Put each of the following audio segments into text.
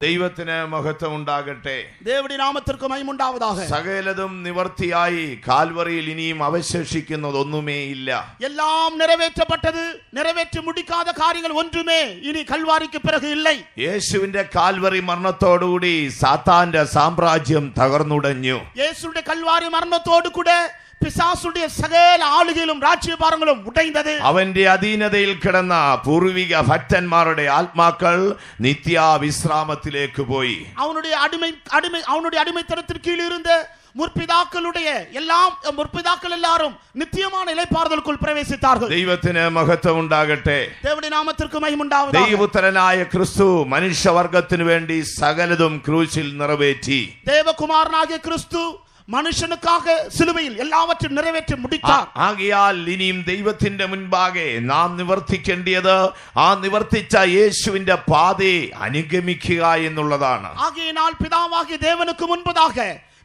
ദൈവത്തിന് മഹത്വം ഉണ്ടാകട്ടെ ദേവടി നാമത്തിற்கு മൈമുണ്ടാവതാക സകലതും നിവർത്തിയായി കാൽവറിയിൽ ഇനിയും അവശേഷിക്കുന്നത് ഒന്നുമേ ഇല്ല. എല്ലാം നിറവേറ്റപ്പെട്ടത് നിറവേറ്റി മുടിക്കാത്ത കാര്യങ്ങൾ ഒന്നുമേ ഇനി കൽവാരിക്ക് പിറകു ഇല്ല. യേശുവിന്റെ കാൽവറി മരണത്തോടുകൂടി സാത്താന്റെ സാമ്രാജ്യം തകർന്നുടഞ്ഞു. യേശുവിന്റെ കൽവാരി മരണത്തോടു കൂടെ பிசாசுடைய சகல ஆளுகையிலும் ராஜ்யபாரங்களும் உடைந்தது അവന്റെ അധീനതയിൽ കിടന്ന പൂർവിക ഭക്തന്മാരുടെ ആത്മാക്കൾ നിത്യാവിശ്രാമത്തിലേക്ക് പോയി அவனுடைய அடிமை அடிமை அவனுடைய அடிமைத்தனத்திற்கு கீழ் இருந்த முற்பிதாக்களுடைய எல்லாம் முற்பிதாக்கள் எல்லாரும் நித்தியமான இலைப்பாறுதலுக்குள் பிரவேசித்தார்கள் ദൈവത്തിന് മഹത്വം ഉണ്ടാകട്ടെ தேவனுடைய நாமத்திற்கு மகிமுண்டாவதாக ദൈവപുത്രനായ ക്രിസ്തു മനുഷ്യവർഗത്തിനു വേണ്ടി സകലതും ക്രൂശിൽ നിറവേറ്റി தேவகுமாரனாகிய கிறிஸ்து மனுஷனுக்காக சிலுவையில் எல்லாவற்றையும் நிறைவேற்றி முடித்தார் ആകയാൽ ഇനിയും ദൈവത്തിന്റെ മുൻപാകെ നാം നിവർത്തിക്കേണ്ടിയത് ആ നിവർത്തിച്ച യേശുവിന്റെ പാതയെ അനുഗമിക്കുക എന്നുള്ളതാണ് ஆகையினால் பிதாவாகிய தேவனுக்கு முன்பதாக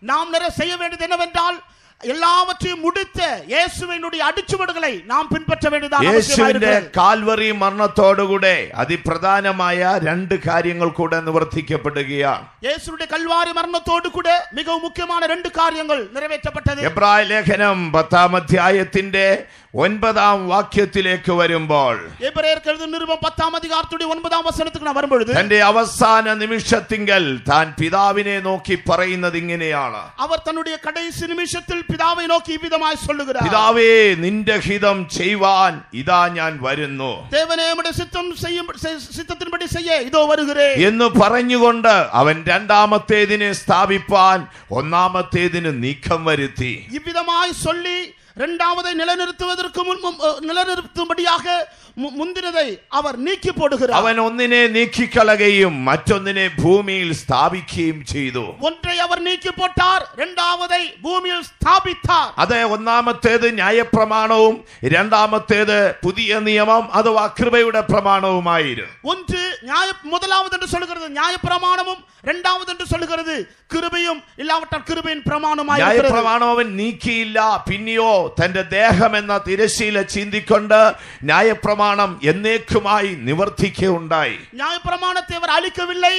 நாம் நிறைய செய்ய வேண்டியது என்னவென்றால் எல்லாவற்றையும் முடித்த இயேசுவினுடைய அடிச்சுவடுகளை நாம் பின்பற்ற வேண்டியதாக യേശുവിന്റെ அவசியமாயிருக்கிறது. കാൽവറി മരണത്തോടുകൂടെ അതിപ്രധാനമായ രണ്ട് കാര്യങ്ങൾ കൂടെ നിവർത്തിക്കപ്പെടുകയാണ് இயேசுடைய கல்வாரி மரணத்தோடு கூட மிகவும் முக்கியமான ரெண்டு காரியங்கள் நிறைவேற்றப்பட்டது എബ്രായ ലേഖനം പത്താം അധ്യായത്തിന്റെ ഒൻപതാം വാക്യത്തിലേക്ക് വരുമ്പോൾ எபிரேயருக்கு எழுதும் நிருபம் பத்தாம் அதிகாரத்துடைய ஒன்பதாம் வசனத்துக்கு நான் வரும்பொழுது തന്റെ അവസാന നിമിഷത്തിങ്കൽ താൻ പിതാവിനെ നോക്കി പറയുന്നത് ഇങ്ങനെയാണ് அவர் தன்னுடைய கடைசி நிமிஷத்தில் பிதாவை நோக்கி இவ்விதமாய் சொல்லுகிறார் പിതാവേ നിന്റെ ഹിതം ചെയ്യുവാൻ ഇതാ ഞാൻ വരുന്നു தேவனே உம்முடைய சித்தம் செய்யும் செ- சித்தத்தின்படி செய்ய இதோ வருகிறேன் എന്ന് പറഞ്ഞുകൊണ്ട് അവൻ രണ്ടാമത്തേതിനെ സ്ഥാപിപ്പാൻ ഒന്നാമത്തേതിന് നീക്കം വരുത്തി இவ்விதமாய் சொல்லி இரண்டாவதை நிலைநிறுத்துவதற்கு முன் முன்- அஹ், நிலைநிறுத்தும்படியாக மு- முந்தினதை அவர் நீக்கி போடுகிறார் അവൻ ഒന്നിനെ നീക്കിക്കളകയും മറ്റൊന്നിനെ ഭൂമിയിൽ സ്ഥാപിക്കുകയും ചെയ്തു ஒன்றை அவர் நீக்கி போட்டார் இரண்டாவதை பூமியில் ஸ்தாபித்தார் അത് ഒന്നാമത്തേത് ന്യായപ്രമാണവും രണ്ടാമത്തേത് പുതിയ നിയമം അഥവാ കൃപയുടെ പ്രമാണവുമായിരുന്നു ஒன்று நியாய முதலாவது என்று சொல்லுகிறது நியாய பிரமாணமும் இரண்டாவது என்று சொல்லுகிறது கிருபையும் இல்லாவிட்டால் கிருபையின் பிரமாணமாய் இருக்கிறது. ന്യായപ്രമാണം അവൻ നീക്കിയില്ല പിന്നെയോ തന്റെ ദേഹം എന്ന തിരശീല ചിന്തിക്കൊണ്ട് ന്യായപ്രമാണം എന്നേക്കുമായി നിവർത്തിക്കുകയുണ്ടായി நியாய பிரமாணத்தை அவர் அழிக்கவில்லை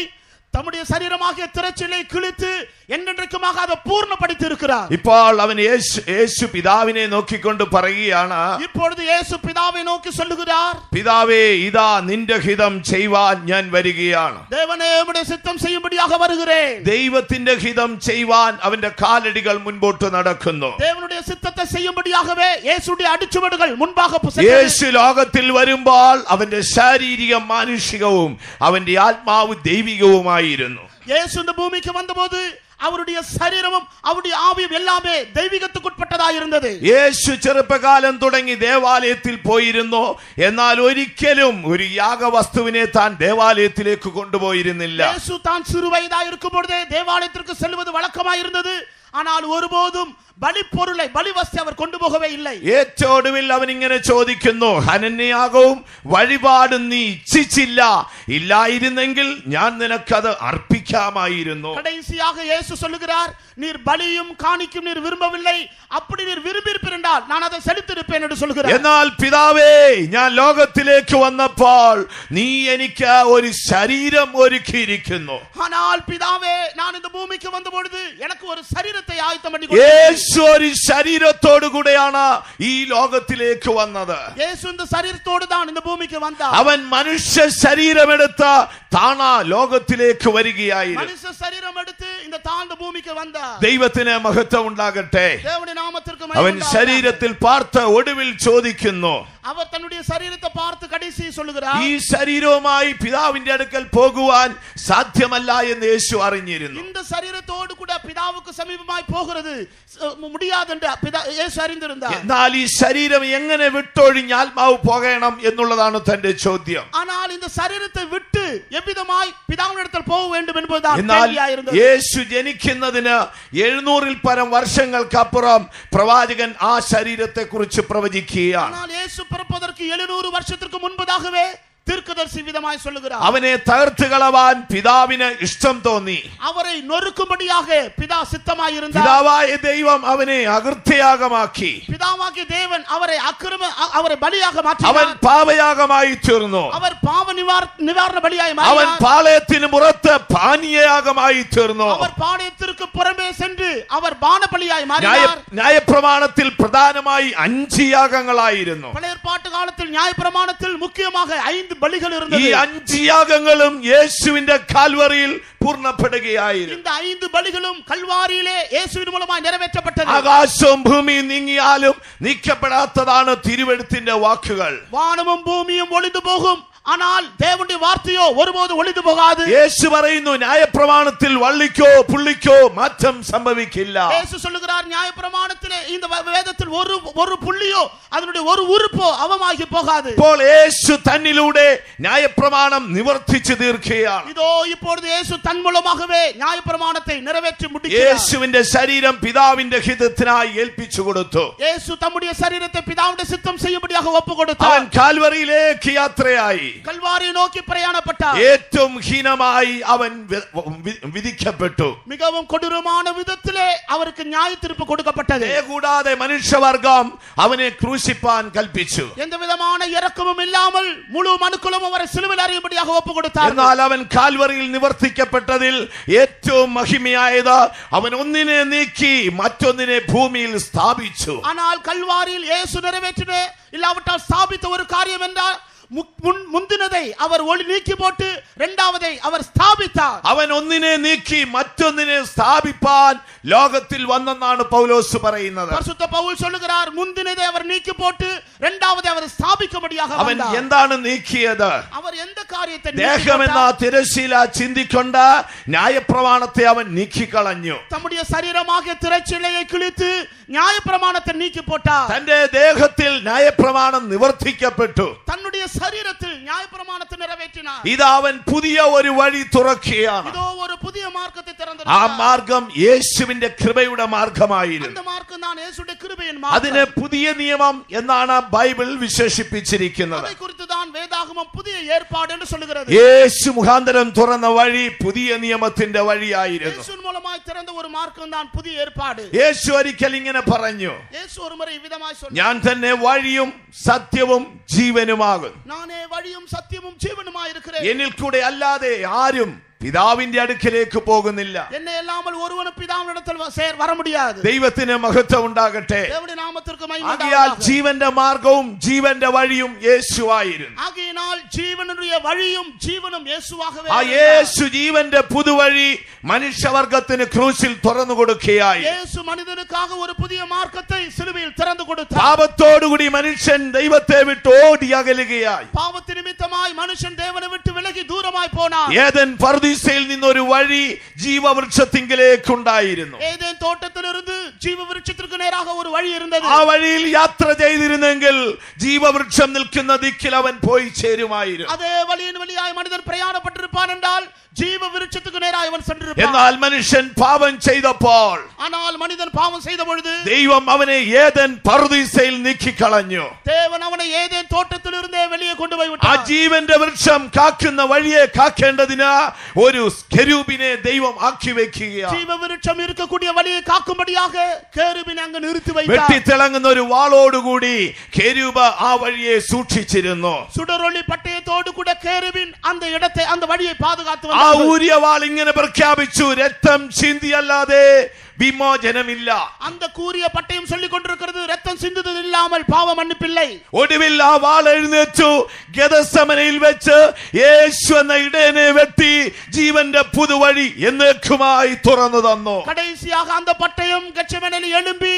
தம்முடைய சரீரமாகிய திரைச்சிலை கிழித்து என்றென்றைக்குமாக அதை பூர்ணப்படுத்தி இருக்கிறார் ഇപ്പോൾ അവൻ യേശു യേശു പിതാവിനെ നോക്കിക്കൊണ്ട് പറയുകയാണ് இப்பொழுது இயேசு பிதாவை நோக்கி சொல்லுகிறார் പിതാവേ ഇതാ നിന്റെ ഹിതം ചെയ്യുവാൻ ഞാൻ വരികയാണ് தேவனே உம்முடைய சித்தம் செய்யும்படியாக வருகிறேன் ദൈവത്തിന്റെ ഹിതം ചെയ്യുവാൻ അവന്റെ കാലടികൾ മുൻപോട്ട് നടക്കുന്നു தேவனுடைய சித்தத்தை செய்யும்படியாகவே இயேசுடைய அடிச்சுவடுகள் முன்பாக சென்றது. യേശു ലോകത്തിൽ വരുമ്പോൾ അവന്റെ ശാരീരികം മാനുഷികവും അവന്റെ ആത്മാവ് ദൈവികവുമായിരുന്നു இயேசு இந்த பூமிக்கு வந்தபோது அவருடைய சரீரமும் அவருடைய ஆவியும் எல்லாமே தெய்வீகத்துக்குட்பட்டதாக இருந்தது യേശു ചെറുപ്പകാലം തുടങ്ങി ദേവാലയത്തിൽ പോയിരുന്നു എന്നാൽ ഒരിക്കലും ഒരു യാഗവസ്തുവിനെ താൻ ദേവാലയത്തിലേക്ക് കൊണ്ടുപോയിരുന്നില്ല இயேசு தான் சிறு வயதாக இருக்கும் பொழுதே தேவாலயத்திற்கு செல்வது வழக்கமாக இருந்தது ஆனால் ஒருபோதும் பலி பொருளை பலிவஸ்தை அவர் கொண்டு போகவே இல்லை ഏറ്റവും ഒടുവിൽ അവൻ ഇങ്ങനെ ചോദിക്കുന്നു ഹനന്യാകവും വഴിപാടും നീ ഇച്ഛിച്ചില്ല ഇല്ലായിരുന്നെങ്കിൽ ഞാൻ നിനക്കത് അർപ്പിക്കാമായിരുന്നു கடைசியாக இயேசு சொல்லுகிறார் நீர் பலியும் காணிக்கும் நீர் விரும்பவில்லை அப்படி நீர் விரும்பியிருப்பிருந்தால் நான் அதை செலுத்திருப்பேன் என்று சொல்கிறார் എന്നാൽ പിതാവേ ഞാൻ ലോകത്തിലേക്ക് വന്നപ്പോൾ നീ എനിക്ക് ഒരു ശരീരം ഒരുക്കിയിരിക്കുന്നു ஆனால் பிதாவே நான் இந்த பூமிக்கு வந்த பொழுது எனக்கு ஒரு சரீரத்தை ஆயத்தம் பண்ணி கொடுத்தீர். യേശു ഒരു ശരീരത്തോടു കൂടെയാണ് ഈ ലോകത്തിലേക്ക് വന്നത് இயேசு இந்த சரீரத்தோடு தான் இந்த பூமிக்கு வந்தார் അവൻ മനുഷ്യ ശരീരമെടുത്ത് താണ ലോകത്തിലേക്ക് വരികയായിരുന്നു மனுஷ சரீரம் எடுத்து இந்த தாழ்ந்த பூமிக்கு வந்தார் ദൈവത്തിന് മഹത്വം ഉണ്ടാകട്ടെ தேவனுடைய நாமத்திற்கு மகிமை അവൻ உண்டாவதாக. ശരീരത്തിൽ പാർത്ത് ഒടുവിൽ ചോദിക്കുന്നു அவர் தன்னுடைய சரீரத்தை பார்த்து கடைசி சொல்லுகிறார் ഈ ശരീരവുമായി പിതാവിന്റെ അടുക്കൽ പോകുവാൻ സാധ്യമല്ല എന്ന് യേശു അറിഞ്ഞിരുന്നു இந்த சரீரத்தோடு கூட பிதாவுக்கு சமீபமாய் போகிறது ச- முடியாது என்று பிதா இயேசு அறிந்திருந்தார் എന്നാൽ ഈ ശരീരം എങ്ങനെ വിട്ടൊഴിഞ്ഞ് ആത്മാവ് പോകണം എന്നുള്ളതാണ് തന്റെ ചോദ്യം ஆனால் இந்த சரீரத்தை விட்டு எவ்விதமாய் பிதாவினிடத்தில் போக வேண்டும் என்பதுதான் എന്നാൽ கேள்வியாயிருந்தது യേശു ജനിക്കുന്നതിന് എഴുന്നൂറിൽ പരം വർഷങ്ങൾക്കപ്പുറം പ്രവാചകൻ ആ ശരീരത്തെ കുറിച്ച് പ്രവചിക്കുകയാണ് ஆனால் இயேசு பிறப்பதற்கு எழுநூறு வருஷத்திற்கு முன்பதாகவே தீர்க்கதரிசி விதமாய் சொல்லுகிறார் അവനെ തകർത്ത് കളവാൻ പിതാവിന് ഇഷ്ടം തോന്നി அவரை நொறுக்கும்படியாக பிதா சித்தமாய் இருந்தார் പിതാവായ ദൈവം അവനെ അകൃത്യയാഗമാക്കി பிதாவாகிய தேவன் அவரை அக்கிரம அ- அவரை பலியாக അവൻ மாற்றினார் പാപയാഗമായി തീർന്നു அவர் பாவ நிவார நிவாரண பலியாய் അവൻ மாறினார் പാളയത്തിന് പുറത്ത് പാനീയയാഗമായി തീർന്നു அவர் பாளையத்திற்கு புறம்பே சென்று அவர் பான பலியாய் ന്യായ மாறினார் ന്യായപ്രമാണത്തിൽ പ്രധാനമായി അഞ്ച് യാഗങ്ങളായിരുന്നു பழைய ஏற்பாட்டு காலத்தில் நியாயப்பிரமாணத்தில் முக்கியமாக ஐந்து பலிகள் ഈ இருந்தது അഞ്ച് യാഗങ്ങളും യേശുവിന്റെ കാൽവറിയിൽ പൂർണ്ണപ്പെടുകയായിരുന്നു இந்த ஐந்து பலிகளும் கல்வாரியிலே இயேசுவின் மூலமாய் நிறைவேற்றப்பட்டது ആകാശവും ഭൂമിയും നീങ്ങിയാലും നീക്കപ്പെടാത്തതാണ് തിരുവെടുത്തിന്റെ വാക്കുകൾ வானமும் பூமியும் ஒளிந்து போகும் ஆனால் தேவனுடைய வார்த்தையோ ஒருபோது ஒளிந்து போகாது യേശു പറയുന്നു ന്യായപ്രമാണത്തിൽ വള്ളിക്കോ പുള്ളിക്കോ മാറ്റം സംഭവിക്കില്ല இயேசு சொல்லுகிறார் நியாயப்பிரமாணத்திலே இந்த வ- வேதத்தில் ஒரு ஒரு புள்ளியோ அதனுடைய ஒரு உறுப்போ அவமாகி போகாது ഇപ്പോൾ യേശു തന്നിലൂടെ ന്യായപ്രമാണം നിവർത്തിച്ചു തീർക്കുകയാണ് இதோ இப்பொழுது இயேசு தன் மூலமாகவே நியாயப்பிரமாணத்தை நிறைவேற்றி முடிக்கிறார் യേശുവിന്റെ ശരീരം പിതാവിന്റെ ഹിതത്തിനായി ഏൽപ്പിച്ചു കൊടുത്തു இயேசு தம்முடைய சரீரத்தை பிதாவுடைய சித்தம் செய்யும்படியாக ஒப்பு അവൻ கொடுத்தார் കാൽവറിയിലേക്ക് യാത്രയായി கல்வாரியை நோக்கி பிரயாணப்பட்டார் ഏറ്റവും ഹീനമായി അവൻ വി- വി- വിധിക്കപ്പെട്ടു மிகவும் கொடூரமான விதத்திலே அவருக்கு நியாய தீர்ப்பு கொடுக்கப்பட்டது ദയ കൂടാതെ മനുഷ്യവർഗം അവനെ ക്രൂശിപ്പാൻ കൽപ്പിച്ചു எந்த விதமான இரக்கமும் இல்லாமல் முழு மனுக்குலம் அவரை சிலுவையில் அறியும்படியாக ஒப்பு கொடுத்தார் എന്നാൽ അവൻ കാൽവറിയിൽ നിവർത്തിക്കപ്പെട്ടതിൽ ഏറ്റവും മഹിമയായത് അവൻ ഒന്നിനെ നീക്കി മറ്റൊന്നിനെ ഭൂമിയിൽ സ്ഥാപിച്ചു ஆனால் கல்வாரியில் இயேசு நிறைவேற்றின இல்லாவிட்டால் ஸ்தாபித்த ஒரு காரியம் என்றால் மு- முன்- முந்தினதை அவர் ஒளி நீக்கி போட்டு இரண்டாவதை அவர் ஸ்தாபித்தார் അവൻ ഒന്നിനെ നീക്കി മറ്റൊന്നിനെ സ്ഥാപിപ്പാൻ ലോകത്തിൽ വന്നെന്നാണ് പൗലോസ് പറയുന്നത് பரிசுத்த பவுல் சொல்லுகிறார் முந்தினதை அவர் நீக்கி போட்டு இரண்டாவதை அவர் ஸ்தாபிக்கும்படியாக അവൻ வந்தார். എന്താണ് നീക്കിയത് அவர் எந்த காரியத்தை நீக்கி ദേഹമെന്ന போட்டார்? തിരശീല ചിന്തിക്കൊണ്ട് ന്യായപ്രമാണത്തെ അവൻ നീക്കിക്കളഞ്ഞു தம்முடைய சரீரமாக திரைச்சிலையை கிழித்து நியாயப்பிரமாணத்தை நீக்கி போட்டார் തന്റെ ദേഹത്തിൽ ന്യായപ്രമാണം നിവർത്തിക്കപ്പെട്ടു தன்னுடைய ശരീരത്തിൽ ന്യായപ്രമാണത്തെ നിറവേറ്റിനാർ ഇത് അവൻ പുതിയ ഒരു വഴി തുറക്കുകയാണ്. ഇതോ ഒരു പുതിയ മാർഗത്തെ തുറന്നു ആ മാർഗം യേശുവിന്റെ കൃപയുടെ മാർഗമായിരുന്നു. അതിനെ പുതിയ നിയമം എന്നാണ് ബൈബിൾ വിശേഷിപ്പിച്ചിരിക്കുന്നത്. യേശു മുഖാന്തരം തുറന്ന വഴി പുതിയ നിയമത്തിന്റെ വഴിയായിരുന്നു. യേശു ഒരിക്കൽ ഇങ്ങനെ പറഞ്ഞു ഞാൻ തന്നെ വഴിയും സത്യവും ജീവനുമാകും. സത്യവും എന്നിൽ കൂടെ അല്ലാതെ ആരും പിതാവിന്റെ അടുക്കിലേക്ക് പോകുന്നില്ല. എന്നെ ഇല്ലാമൽ ഒരുവനും പിതാവിനിടത്തിൽ വര മുടിയാതെ. ദൈവത്തിന് മഹത്വം ഉണ്ടാകട്ടെ. ജീവന്റെ മാർഗവും ജീവന്റെ വഴിയും യേശുവായിരുന്നു. ആകയാൽ ജീവനുടേ വഴിയും ജീവനും യേശുവാകവേ. ആ യേശു ജീവന്റെ പുതുവഴി മനുഷ്യവർഗത്തിന് ക്രൂശിൽ തുറന്നു കൊടുക്കുകയായി. യേശു മനുഷ്യനുകാക ഒരു പുതിയ മാർഗത്തെ സിലുവയിൽ തുറന്നു കൊടുത്തു. പാപത്തോടുകൂടി മനുഷ്യൻ ദൈവത്തെ വിട്ട് ഓടി അകലുകയായി. പാപത്തിനിമിത്തമായി മനുഷ്യൻ ദേവനെ വിട്ട് വിലകി ദൂരമായി പോനാ ഏദൻ പർദി വീഴ്ചയിൽ നിന്നൊരു വഴി ജീവവൃക്ഷത്തിങ്കിലേക്കുണ്ടായിരുന്നു ഏതേൻ ഒരു വഴി ഉണ്ടായിരുന്നു. ആ വഴിയിൽ യാത്ര ചെയ്തിരുന്നെങ്കിൽ ജീവവൃക്ഷം നിൽക്കുന്ന ദിക്കിൽ അവൻ പോയി ചേരുമായിരുന്നു അതേ വലിയ വഴിയായി മനുതൻ പ്രയാണപ്പെട്ടിരിപ്പാൻ എന്നാൽ ஜீவ விருட்சத்துக்கு நேராக அவன் சென்றிருப்பான் എന്നാൽ മനുഷ്യൻ പാപം ചെയ്തപ്പോൾ ஆனால் மனிதன் பாவம் செய்த பொழுது ദൈവം അവനെ ഏതൻ പർദീസയിൽ നീക്കിക്കളഞ്ഞു தேவன் அவனை ஏதேன் தோட்டத்திலிருந்தே வெளியே கொண்டு போய் ആ விட்டார் ജീവന്റെ വൃക്ഷം കാക്കുന്ന വഴിയെ കാക്കേണ്ടതിന് ഒരു കെരൂബിനെ ദൈവം ആക്കി വെക്കുകയാണ് ஜீவ விருட்சம் இருக்கக்கூடிய வழியை காக்கும்படியாக கேருபின் அங்கு நிறுத்தி வைத்தார் വെട്ടിത്തിളങ്ങുന്ന ഒരു വാളോടുകൂടി കെരൂബ് ആ വഴിയെ സൂക്ഷിച്ചിരുന്നു சுடரொளி பட்டயத்தோடு கூட கேருபின் அந்த இடத்தை அந்த வழியை பாதுகாத்து ആ வந்தார்கள். ഊരിയ വാൾ ഇങ്ങനെ പ്രഖ്യാപിച്ചു രക്തം ചിന്തിയല്ലാതെ വിമോചനമില്ല அந்த கூறிய பட்டயம் சொல்லிக் கொண்டிருக்கிறது ரத்தம் சிந்துதல் இல்லாமல் பாவ மன்னிப்பில்லை ഒടുവിൽ ആ വാൾ എഴുന്നേറ്റു ഗതസമനയിൽ വെച്ച് യേശു എന്ന ഇടയനെ വെട്ടി ജീവന്റെ പുതുവഴി എന്നേക്കുമായി തുറന്നു തന്നു கடைசியாக அந்த பட்டயம் கச்சமனில் எழும்பி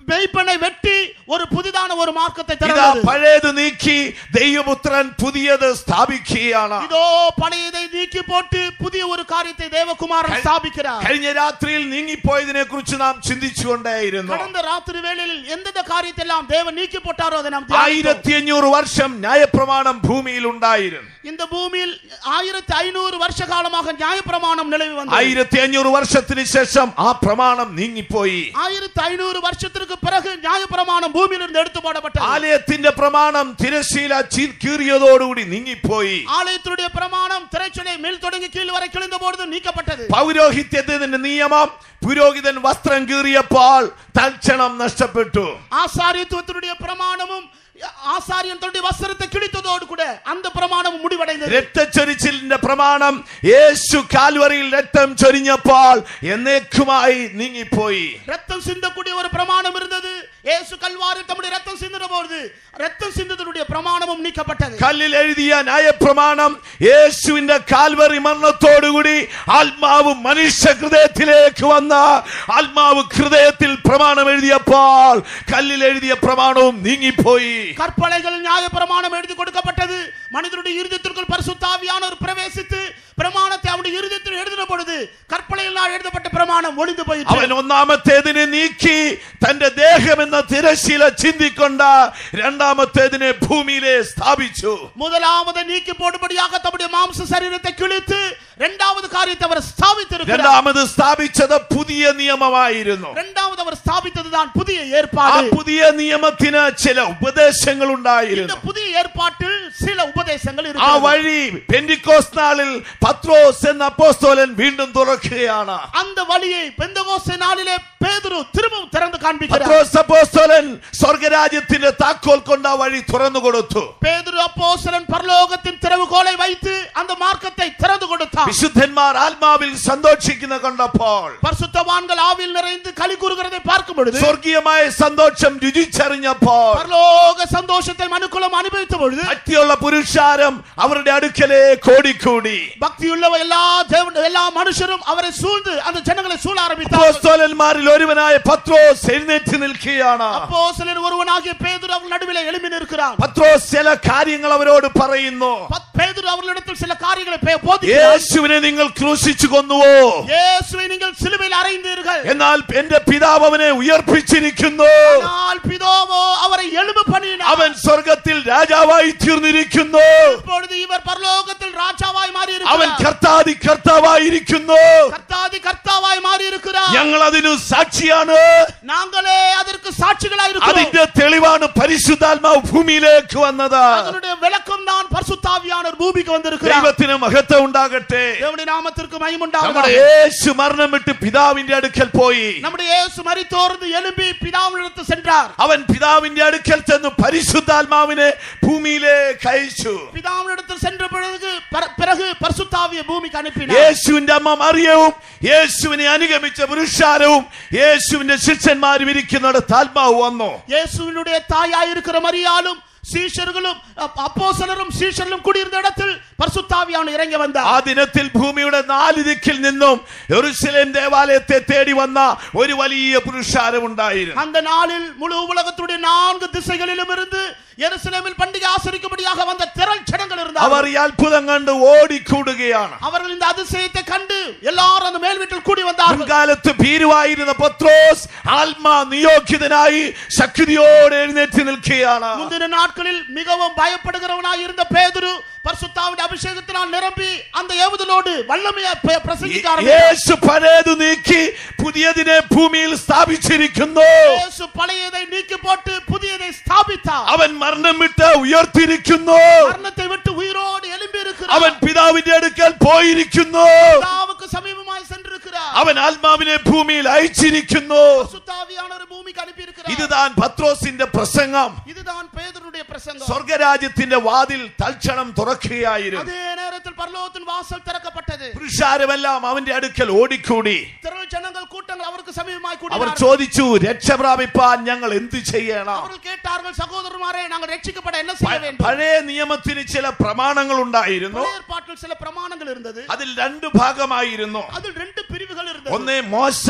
மெய்ப்பனை வெட்டி ஒரு புதிதான ஒரு மார்க்கத்தை ഇതാ திறந்தது പഴയത് നീക്കി ദൈവപുത്രൻ പുതിയത് സ്ഥാപിക്കുകയാണ് இதோ பழையதை நீக்கி போட்டு புதிய ஒரு காரியத்தை தேவகுமாரன் ஸ்தாபிக்கிறார் കഴിഞ്ഞ രാത്രിയിൽ നീങ്ങിപ്പോയതിനെ കുറിച്ച് നാം ചിന്തിച്ചുകൊണ്ടേയിരുന്നു கடந்த ராத்திரி வேளையில் எந்தெந்த காரியத்தை எல்லாம் தேவன் நீக்கி போட்டாரோ அதை நாம் தியானித்தோம். ആയിരത്തി അഞ്ഞൂറ് വർഷം ന്യായപ്രമാണം ഭൂമിയിൽ ഉണ്ടായിരുന്നു இந்த பூமியில் ஆயிரத்தி ஐநூறு வருஷ காலமாக நியாயப்பிரமாணம் நிலவி வந்தது ആയിരത്തി അഞ്ഞൂറ് വർഷത്തിന് ശേഷം ആ പ്രമാണം നീങ്ങിപ്പോയി ஆயிரத்தி ஐநூறு வருஷத்திற்கு அதற்கு பிறகு நியாயப்பிரமாணம் ഭൂമിയിലിരുന്ന് എടുത്തു പോടപ്പെട്ടത്. ആലയത്തിന്റെ പ്രമാണം തിരശീല കീറിയതോടുകൂടി നീങ്ങിപ്പോയി. ആലയത്തിനുடைய പ്രമാണം തിരശ്ശീല മേൽ തുടങ്ങി കീഴിൽ വരെ കിളിന്നു പോടുന്നത് നീക്കപ്പെട്ടത് പൗരോഹിത്യത്തിന്റെ നിയമം പുരോഹിതൻ വസ്ത്രം കീറിയപ്പോൾ തൽക്ഷണം നഷ്ടപ്പെട്ടു. ആസാരിത്വത്തിനുடைய പ്രമാണവും ஆசாரியன் தன்னுடைய வஸ்திரத்தை கிழித்ததோடு கூட அந்த பிரமாணமும் முடிவடைந்தது രക്തച്ചൊരിച്ചിലിന്റെ പ്രമാണം യേശു കാൽവറിയിൽ രക്തം ചൊരിഞ്ഞപ്പോൾ എന്നേക്കുമായി നീങ്ങിപ്പോയി ரத்தம் சிந்தக்கூடிய ஒரு பிரமாணம் இருந்தது இயேசு கல்வாரில் தம்முடைய ரத்தம் சிந்தின பொழுது ரத்தம் சிந்ததனுடைய பிரமாணமும் நீக்கப்பட்டது കല്ലിൽ എഴുതിയ ന്യായപ്രമാണം യേശുവിന്റെ കാൽവറി മരണത്തോടുകൂടി ആത്മാവ് മനുഷ്യ ഹൃദയത്തിലേക്ക് വന്ന ആത്മാവ് ഹൃദയത്തിൽ പ്രമാണം എഴുതിയപ്പോൾ കല്ലിൽ എഴുതിയ പ്രമാണവും നീങ്ങിപ്പോയി கற்பனைகள் நியாய பிரமாணம் எழுதி கொடுக்கப்பட்டது. மனிதனுடைய இருதயத்திற்குள் பரிசுத்தாவியானவர் பிரவேசித்து பிரமாணத்தை அவனுடைய இருதயத்தில் எழுதின பொழுது கற்பனையினால் எழுதப்பட்ட பிரமாணம் ஒளிந்து അവൻ போயிற்று ഒന്നാമത്തേതിനെ നീക്കി തന്റെ ദേഹം എന്ന തിരശീല ചിന്തിക്കൊണ്ട് രണ്ടാമത്തേതിനെ ഭൂമിയിലെ സ്ഥാപിച്ചു முதலாவது நீக்கி போடும்படியாக தம்முடைய மாംச சரீரத்தை கிழித்து இரண்டாவது காரியத்தை அவர் ஸ்தாபித்திருக்கிறார் രണ്ടാമത് സ്ഥാപിച്ചത് പുതിയ നിയമമായിരുന്നു இரண்டாவது அவர் ஸ்தாபித்ததுதான் புதிய ആ ஏற்பாடு പുതിയ നിയമത്തിന് ചില ഉപദേശങ്ങൾ இந்த ഉണ്ടായിരുന്നു புதிய ஏற்பாட்டில் சில உபதேசங்கள் ആ இருக்கிறது വഴി പെന്റിക്കോസ് നാളിൽ പത്രോസ് എന്ന അപ്പോസ്തോലൻ വീണ്ടും തുറക്കുകയാണ് அந்த வழியை பெந்தகோஸ்தே நாளிலே பேதுரு திரும்பவும் திறந்து காண்பிக்கிறார் പത്രോസ് അപ്പോസ്തോലൻ സ്വർഗരാജ്യത്തിന്റെ താക്കോൽ കൊണ്ട് ആ വഴി തുറന്നു കൊടുത്തു பேதுரு அப்போஸ்தலன் பரலோகத்தின் திறவுகோலை வைத்து அந்த மார்க்கத்தை திறந்து கொடுத்தார் വിശുദ്ധന്മാർ ആത്മാവിൽ സന്തോഷിക്കുന്ന കണ്ടപ്പോൾ பரிசுத்தவான்கள் ஆவியில் நிறைந்து களி கூறுகிறதை பார்க்கும் பொழுது സ്വർഗീയമായ സന്തോഷം രുചിച്ചറിഞ്ഞപ്പോൾ பரலோக சந்தோஷத்தை மனுக்குலம் அனுபவித்த பொழுது ശക്തിയുള്ള പുരുഷാരം അവരുടെ അടുക്കലേ കോടിക്കൂടി பக்தியுள்ள எல்லா தேவன் எல்லா மனுஷரும் அவரை சூழ்ந்து அந்த ஜனங்களை சூழ ஆரம்பித்தார் അപ്പോസ്തോലന്മാരിൽ ഒരുവനായ പത്രോസ് എഴുന്നേറ്റ് നിൽക്കുകയാണ് அப்போஸ்தலன் ஒருவனாகிய பேதுரு அவர்கள் நடுவிலே எழும்பி நிற்கிறார் പത്രോസ് ചില കാര്യങ്ങൾ അവരോട് പറയുന്നു பத்- பேதுரு அவர்களிடத்தில் சில காரியங்களை பே- போதிக்கிறார் യേശുവിനെ നിങ്ങൾ ക്രൂശിച്ചു കൊന്നുവോ இயேசுவை நீங்கள் சிலுவையில் அறைந்தீர்கள் എന്നാൽ എന്റെ പിതാവ് അവനെ ഉയർപ്പിച്ചിരിക്കുന്നു ஆனால் பிதோவோ அவரை எழும்பு பண்ணினார் അവൻ സ്വർഗത്തിൽ രാജാവായി തീർന്നിരിക്കുന്നു இப்பொழுது இவர் பரலோகத்தில் ராஜாவாய் மாறி അവൻ இருக்கிறார் കർത്താതി കർത്താവായിരിക്കുന്നു கர்த்தாதி கர்த்தாவாய் மாறி இருக்கிறார் ഞങ്ങൾ അതിനു സാക്ഷിയാണ് நாங்களே அதற்கு சாட்சிகளாய் இருக்கிறோம் അതിന്റെ തെളിവാണ് പരിശുദ്ധാത്മാവ് ഭൂമിയിലേക്ക് വന്നത് அதனுடைய விளக்கம் தான் பரிசுத்தாவியானவர் பூமிக்கு வந்திருக்கிறார் ദൈവത്തിന് മഹത്വം ഉണ്ടാകട്ടെ தேவனுடைய நாமத்திற்கு നമ്മുടെ மகிமுண்டாவதாக യേശു മരണം വിട്ട് പിതാവിന്റെ അടുക്കൽ പോയി நம்முடைய இயேசு மரித்தோர்ந்து எழும்பி பிதாவினிடத்து சென்றார் അവൻ പിതാവിന്റെ അടുക്കൽ ചെന്ന് പരിശുദ്ധാത്മാവിനെ ഭൂമിയിലേക്ക് അയച്ചു பிதாவினிடத்தில் சென்ற பிறகு பர- பிறகு பரிசுத்தாவிய பூமிக்கு அனுப்பினார் യേശുവിന്റെ അമ്മ മറിയവും യേശുവിനെ അനുഗമിച്ച പുരുഷാരവും യേശുവിന്റെ ശിഷ്യന്മാരും ഇരിക്കുന്നിടത്ത് ആത്മാവ് വന്നു இயேசுவினுடைய தாயாய் இருக்கிற மரியாலும் சீஷர்களும் அப்- அப்போஸ்தலரும் சீஷர்களும் குடியிருந்த இடத்தில் பரிசுத்தாவியானவர் இறங்கி ആ வந்தார் ദിനത്തിൽ ഭൂമിയുടെ നാല് ദിക്കിൽ നിന്നും യെരൂശലേം ദേവാലയത്തെ തേടി വന്ന ഒരു വലിയ പുരുഷാരം ഉണ്ടായിരുന്നു அந்த நாளில் முழு உலகத்துடைய நான்கு திசைகளிலும் இருந்து எருசலேமில் பண்டிகை ஆசரிக்கும்படியாக வந்த திரள் ஜனங்கள் അവർ இருந்தார் ഈ അത്ഭുതം കണ്ട് ഓടിക്കൂടുകയാണ് அவர்கள் இந்த அதிசயத்தை கண்டு எல்லாரும் அந்த மேல் வீட்டில் கூடி வந்தார்கள் മുൻകാലത്ത് ഭീരുവായിരുന്ന പത്രോസ് ആത്മാ നിയോഗിതനായി ശക്തിയോടെ എഴുന്നേറ്റ് നിൽക്കുകയാണ് முந்தின நாட்களில் மிகவும் பயப்படுகிறவனாய் இருந்த பேதுரு பரிசுத்தாவின் அபிஷேகத்தினால் நிரம்பி அந்த ஏவுதலோடு வல்லமையை ப- பிரசங்கிக்க ஆரம்பித்தார் യേശു പഴയത് നീക്കി പുതിയതിനെ ഭൂമിയിൽ സ്ഥാപിച്ചിരിക്കുന്നു இயேசு பழையதை நீக்கி போட்டு புதியதை ஸ்தாபித்தார் അവൻ മരണം വിട്ട് ഉയർത്തിരിക്കുന്നു மரணத்தை விட்டு உயிரோடு எழும்பி അവൻ இருக்கிறார் പിതാവിന്റെ അടുക്കൽ പോയിരിക്കുന്നു பிதாவுக்கு சமீபமாய் சென்றிருக்கிறார் അവൻ ആത്മാവിനെ ഭൂമിയിൽ അയച്ചിരിക്കുന്നു சுத்தாவியானவர் பூமிக்கு அனுப்பி இருக்கிறார் ഇതുതാൻ പത്രോസിന്റെ പ്രസംഗം இதுதான் பேதுருடைய பிரசங்கம் സ്വർഗരാജ്യത്തിന്റെ വാതിൽ തൽക്ഷണം തുറക്കുകയായിരുന്നു. അതേ നേരത്തിൽ പരലോകത്തിന് വാസൽ തുറക്കപ്പെട്ടത്. പുരുഷാരമെല്ലാം അവന്റെ അടുക്കൽ ഓടിക്കൂടി. ജനങ്ങൾ കൂട്ടങ്ങൾ അവർക്ക് സമീപമായി കൂടി അവർ ചോദിച്ചു രക്ഷ പ്രാപിപ്പാൻ ഞങ്ങൾ എന്ത് ചെയ്യണം? അവർ കേട്ടാർകൾ സഹോദരന്മാരെ ഞങ്ങൾ രക്ഷിക്കപ്പെടാൻ എന്നെ ചെയ്യേണ്ടത് പഴയ നിയമത്തിന് ചില പ്രമാണങ്ങൾ ഉണ്ടായിരുന്നു. ഏർപ്പാട്ടിൽ ചില പ്രമാണങ്ങൾ ഇരുന്നത്. അതിൽ രണ്ട് ഭാഗമായിരുന്നു. അതിൽ രണ്ട് പിരിവുകൾ ഇരുന്നത്. ഒന്നേ മോശ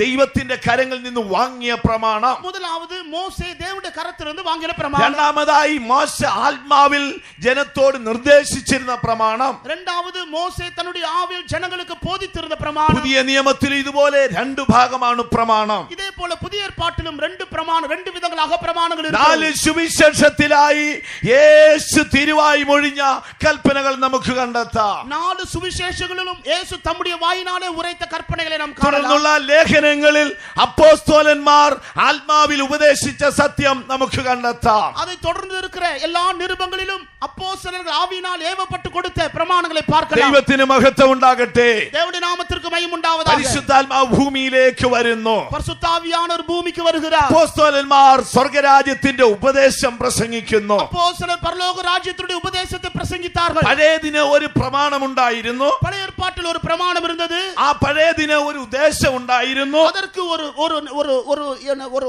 ദൈവത്തിന്റെ കരങ്ങളിൽ നിന്ന് വാങ്ങിയ പ്രമാണം. മുതലാവത് മോശയുടെ കരത്തിൽ നിന്ന് വാങ്ങിയ പ്രമാണം രണ്ടാമതായി മോശ ആത്മാവിൽ ജനത്തോട് നിർദ്ദേശിച്ചിരുന്ന പ്രമാണം. രണ്ടാമത് മോശ തന്നുடைய ആവിൽ ജനങ്ങൾക്ക് ബോധിച്ചിരുന്ന പ്രമാണം. പുതിയ നിയമത്തിൽ ഇതുപോലെ രണ്ട് ഭാഗമാണ് പ്രമാണം. ഇതേപോലെ പുതിയ ഏർപ്പാട്ടിലും രണ്ട് പ്രമാണം രണ്ട് വിധങ്ങളാക പ്രമാണങ്ങൾ നാല് സുവിശേഷത്തിലായി യേശു തിരുവായി മൊഴിഞ്ഞ കൽപ്പനകൾ നമുക്ക് കണ്ടെത്താം. നാല് സുവിശേഷങ്ങളിലും യേശു തമ്മുടെ വായിനാലെ ഉറൈത്ത കൽപ്പനകളെ നാം തുടർന്നുള്ള ലേഖന ലേഖനങ്ങളിൽ അപ്പോസ്തോലന്മാർ ആത്മാവിൽ ഉപദേശിച്ച സത്യം നമുക്ക് കണ്ടെത്താം அதை தொடர்ந்து இருக்கிற எல்லா நிருபங்களிலும் அப்போஸ்தலர்கள் ஆவியினால் ஏவப்பட்டு கொடுத்த பிரமாணங்களை பார்க்கலாம் ദൈവത്തിന് മഹത്വം ഉണ്ടാകട്ടെ தேவனுடைய நாமத்திற்கு மகிமை உண்டாவதாக പരിശുദ്ധാത്മാവ് ഭൂമിയിലേക്ക് വരുന്നു பரிசுத்தாவியானவர் பூமிக்கு வருகிறார் അപ്പോസ്തോലന്മാർ സ്വർഗരാജ്യത്തിന്റെ ഉപദേശം പ്രസംഗിക്കുന്നു அப்போஸ்தலர் பரலோக ராஜ்யத்தினுடைய உபதேசத்தை பிரசங்கித்தார்கள் പഴയതിന് ഒരു പ്രമാണമുണ്ടായിരുന്നു பழைய ஏற்பாட்டில் ஒரு பிரமாணம் இருந்தது ആ പഴയതിന് ഒരു ഉദ്ദേശം ഉണ്ടായിരുന്നു அதற்கு ஒரு ஒரு ஒரு ஒரு என்ன, ஒரு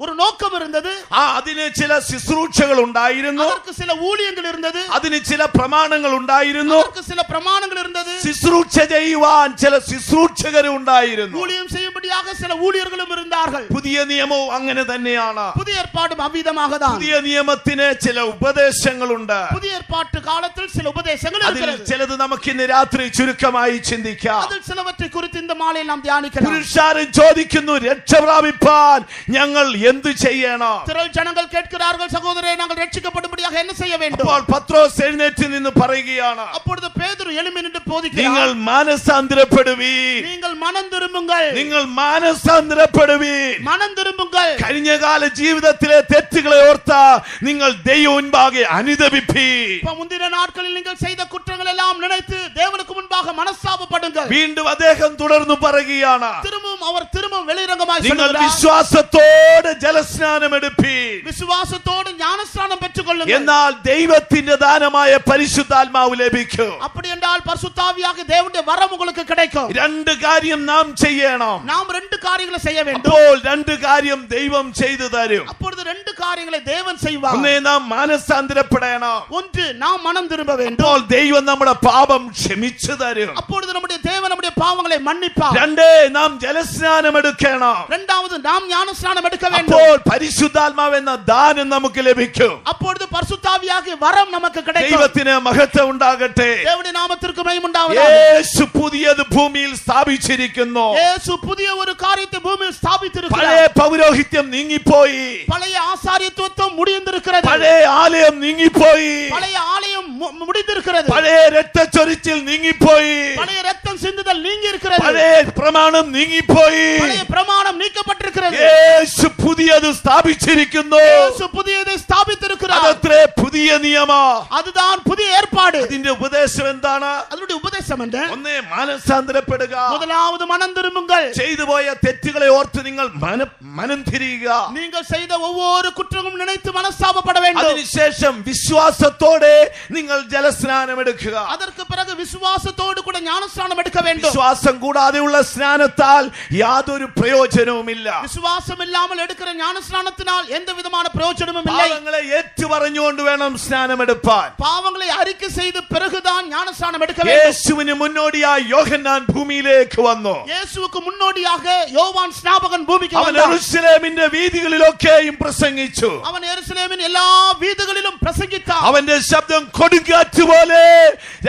ஒரு ஒரு நோக்கம் இருந்தது ആ അതിന് ചില ശുശ്രൂഷകൾ ഉണ്ടായിരുന്നു அதற்கு சில ஊழியங்கள் இருந்தது അതിന് ചില പ്രമാണങ്ങൾ ഉണ്ടായിരുന്നു அதற்கு சில பிரமாணங்கள் இருந்தது ശുശ്രൂഷ ചെയ്യുവാൻ ചില ശുശ്രൂഷകരും ഉണ്ടായിരുന്നു ஊழியம் செய்யும்படியாக சில ஊழியர்களும் இருந்தார்கள் പുതിയ നിയമവും അങ്ങനെ തന്നെയാണ് புதிய ஏற்பாடும் அவ்விதமாக தான் പുതിയ നിയമത്തിന് ചില ഉപദേശങ്ങളുണ്ട് புதிய ஏற்பாட்டு காலத்தில் சில உபதேசங்கள் അതിൽ இருக்கிறது ചിലത് നമുക്ക് ഇന്ന് രാത്രി ചുരുക്കമായി ചിന്തിക്കാം அதில் சிலவற்றை குறித்து இந்த மாலையில் நாம் தியானிக்கலாம் പുരുഷാരൻ ചോദിക്കുന്നു രക്ഷ പ്രാപിപ്പാൻ ഞങ്ങൾ എന്തു ചെയ്യണം திரள் ஜனங்கள் கேட்கிறார்கள் சகோதரரை நாங்கள் ரட்சிக்கப்படும்படியாக என்ன செய்ய வேண்டும் അപ്പോൾ പത്രോസ് എഴുന്നേറ്റ് നിന്ന് പറയുകയാണ് அப்பொழுது பேதுரு எழும்பி நின்று നിങ്ങൾ போதிக்கிறார் മാനസാന്തരപ്പെടുവീൻ நீங்கள் மனம் திரும்புங்கள் നിങ്ങൾ മാനസാന്തരപ്പെടുവീൻ மனம் திரும்புங்கள் കഴിഞ്ഞകാല ജീവിതത്തിലെ തെറ്റുകളെ ഓർത്ത നിങ്ങൾ ദൈവം മുൻപാകെ അനുദപിപ്പീ இப்ப முந்தின நாட்களில் நீங்கள் செய்த குற்றங்கள் எல்லாம் நினைத்து தேவனுக்கு முன்பாக மனஸ்தாபப்படுங்கள் വീണ്ടും അദ്ദേഹം തുടർന്നു പറയുകയാണ് திரும்பவும் அவர் திரும்பவும் வெளிரங்கமாய் നിങ്ങൾ சொல்லுகிறார் വിശ്വാസത്തോടെ ജലസ്നാനം എടുപ്പീൻ விசுவாசத்தோடு ஞானஸ்நானம் பெற்றுக் கொள்ளுங்கள் എന്നാൽ ദൈവത്തിന്റെ ദാനമായ പരിശുദ്ധാത്മാവ് ലഭിക്കും அப்படி என்றால் பரிசுத்தாவியாக தேவனுடைய வரம் உங்களுக்கு கிடைக்கும் രണ്ട് കാര്യം നാം ചെയ്യണം நாம் ரெண்டு காரியங்களை செய்ய வேண்டும் അപ്പോൾ രണ്ട് കാര്യം ദൈവം ചെയ്തു തരും அப்பொழுது ரெண்டு காரியங்களை தேவன் செய்வார் ഒന്നേ നാം മാനസാന്തരപ്പെടണം ஒன்று நாம் மனம் திரும்ப வேண்டும் അപ്പോൾ ദൈവം നമ്മുടെ പാപം ക്ഷമിച്ചു തരും அப்பொழுது நம்முடைய தேவன் நம்முடைய பாவங்களை மன்னிப்பார் രണ്ടേ നാം ജലസ്നാനം എടുക്കണം இரண்டாவது நாம் ஞானஸ்நானம் எடுக்க வேண்டும் അപ്പോൾ പരിശുദ്ധാത്മാവ് എന്ന ദാനം നമുക്ക് ലഭിക്കും அப்பொழுது பரிசுத்தாவியாக வரம் நமக்கு கிடைக்கும் ദൈവത്തിന് മഹത്വം ഉണ്ടാകട്ടെ தேவனுடைய நாமத்திற்கு மகிமை உண்டாவதாக യേശു പുതിയത് ഭൂമിയിൽ സ്ഥാപിച്ചിരിക്കുന്നു இயேசு புதிய ஒரு காரியத்தை பூமியில் പഴയ ஸ்தாபித்திருக்கிறார் പൗരോഹിത്യം നീങ്ങിപ്പോയി பழைய ஆசாரியத்துவம் முடிந்திருக்கிறது പഴയ ആലയം നീങ്ങിപ്പോയി பழைய ஆலயம் மு- முடிந்திருக்கிறது പഴയ രക്തച്ചൊരിച്ചിൽ നീങ്ങിപ്പോയി பழைய ரத்தம் சிந்துதல் நீங்கி இருக்கிறது പഴയ പ്രമാണം നീങ്ങിപ്പോയി பழைய பிரமாணம் நீக்கப்பட்டிருக்கிறது യേശു പുതിയത് സ്ഥാപിച്ചിരിക്കുന്നു இயேசு புதியதை ஸ்தாபித்திருக்கிறார் അതത്രേ പുതിയ നിയമ அதுதான் புதிய ஏற்பாடு അതിന്റെ ഉപദേശം എന്താണ് அதனுடைய உபதேசம் என்ன ഒന്നേ മാനസാന്തരപ്പെടുക முதலாவது மனம் திரும்புங்கள் ചെയ്തു പോയ തെറ്റുകളെ ഓർത്ത് നിങ്ങൾ മന മനം തിരിയുക நீங்கள் செய்த ஒவ்வொரு குற்றமும் நினைத்து மனஸ்தாபப்பட வேண்டும் അതിനുശേഷം വിശ്വാസത്തോടെ നിങ്ങൾ ജലസ്നാനം എടുക്കുക அதற்கு பிறகு விசுவாசத்தோடு கூட ஞானஸ்நானம் எடுக்க வேண்டும் വിശ്വാസം കൂടാതെയുള്ള സ്നാനത്താൽ യാതൊരു പ്രയോജനവുമില്ല விசுவாசம் இல்லாமல் എടുക്കുന്ന ജ്ഞാനസ്നാനത്തിനാൽ എന്ത് വിധമാണ് പ്രയോജനവും ഇല്ല പാവങ്ങളെ ഏറ്റു പറഞ്ഞുകൊണ്ട് വേണം സ്നാനം എടുപ്പാൻ പാവങ്ങളെ അറിക്ക ചെയ്ത് പിറകുതാൻ ജ്ഞാനസ്നാനം എടുക്ക യേശുവിന് മുന്നോടിയായി യോഹന്നാൻ ഭൂമിയിലേക്ക് വന്നു. യേശുവുക്ക് മുന്നോടിയാക യോവാൻ സ്നാപകൻ ഭൂമിക്ക് അവൻ യെരൂശലേമിന്റെ വീതികളിലൊക്കെയും പ്രസംഗിച്ചു. അവൻ യെരൂശലേമിൻ എല്ലാ വീതികളിലും പ്രസംഗിച്ച അവന്റെ ശബ്ദം കൊടുങ്കാറ്റ് പോലെ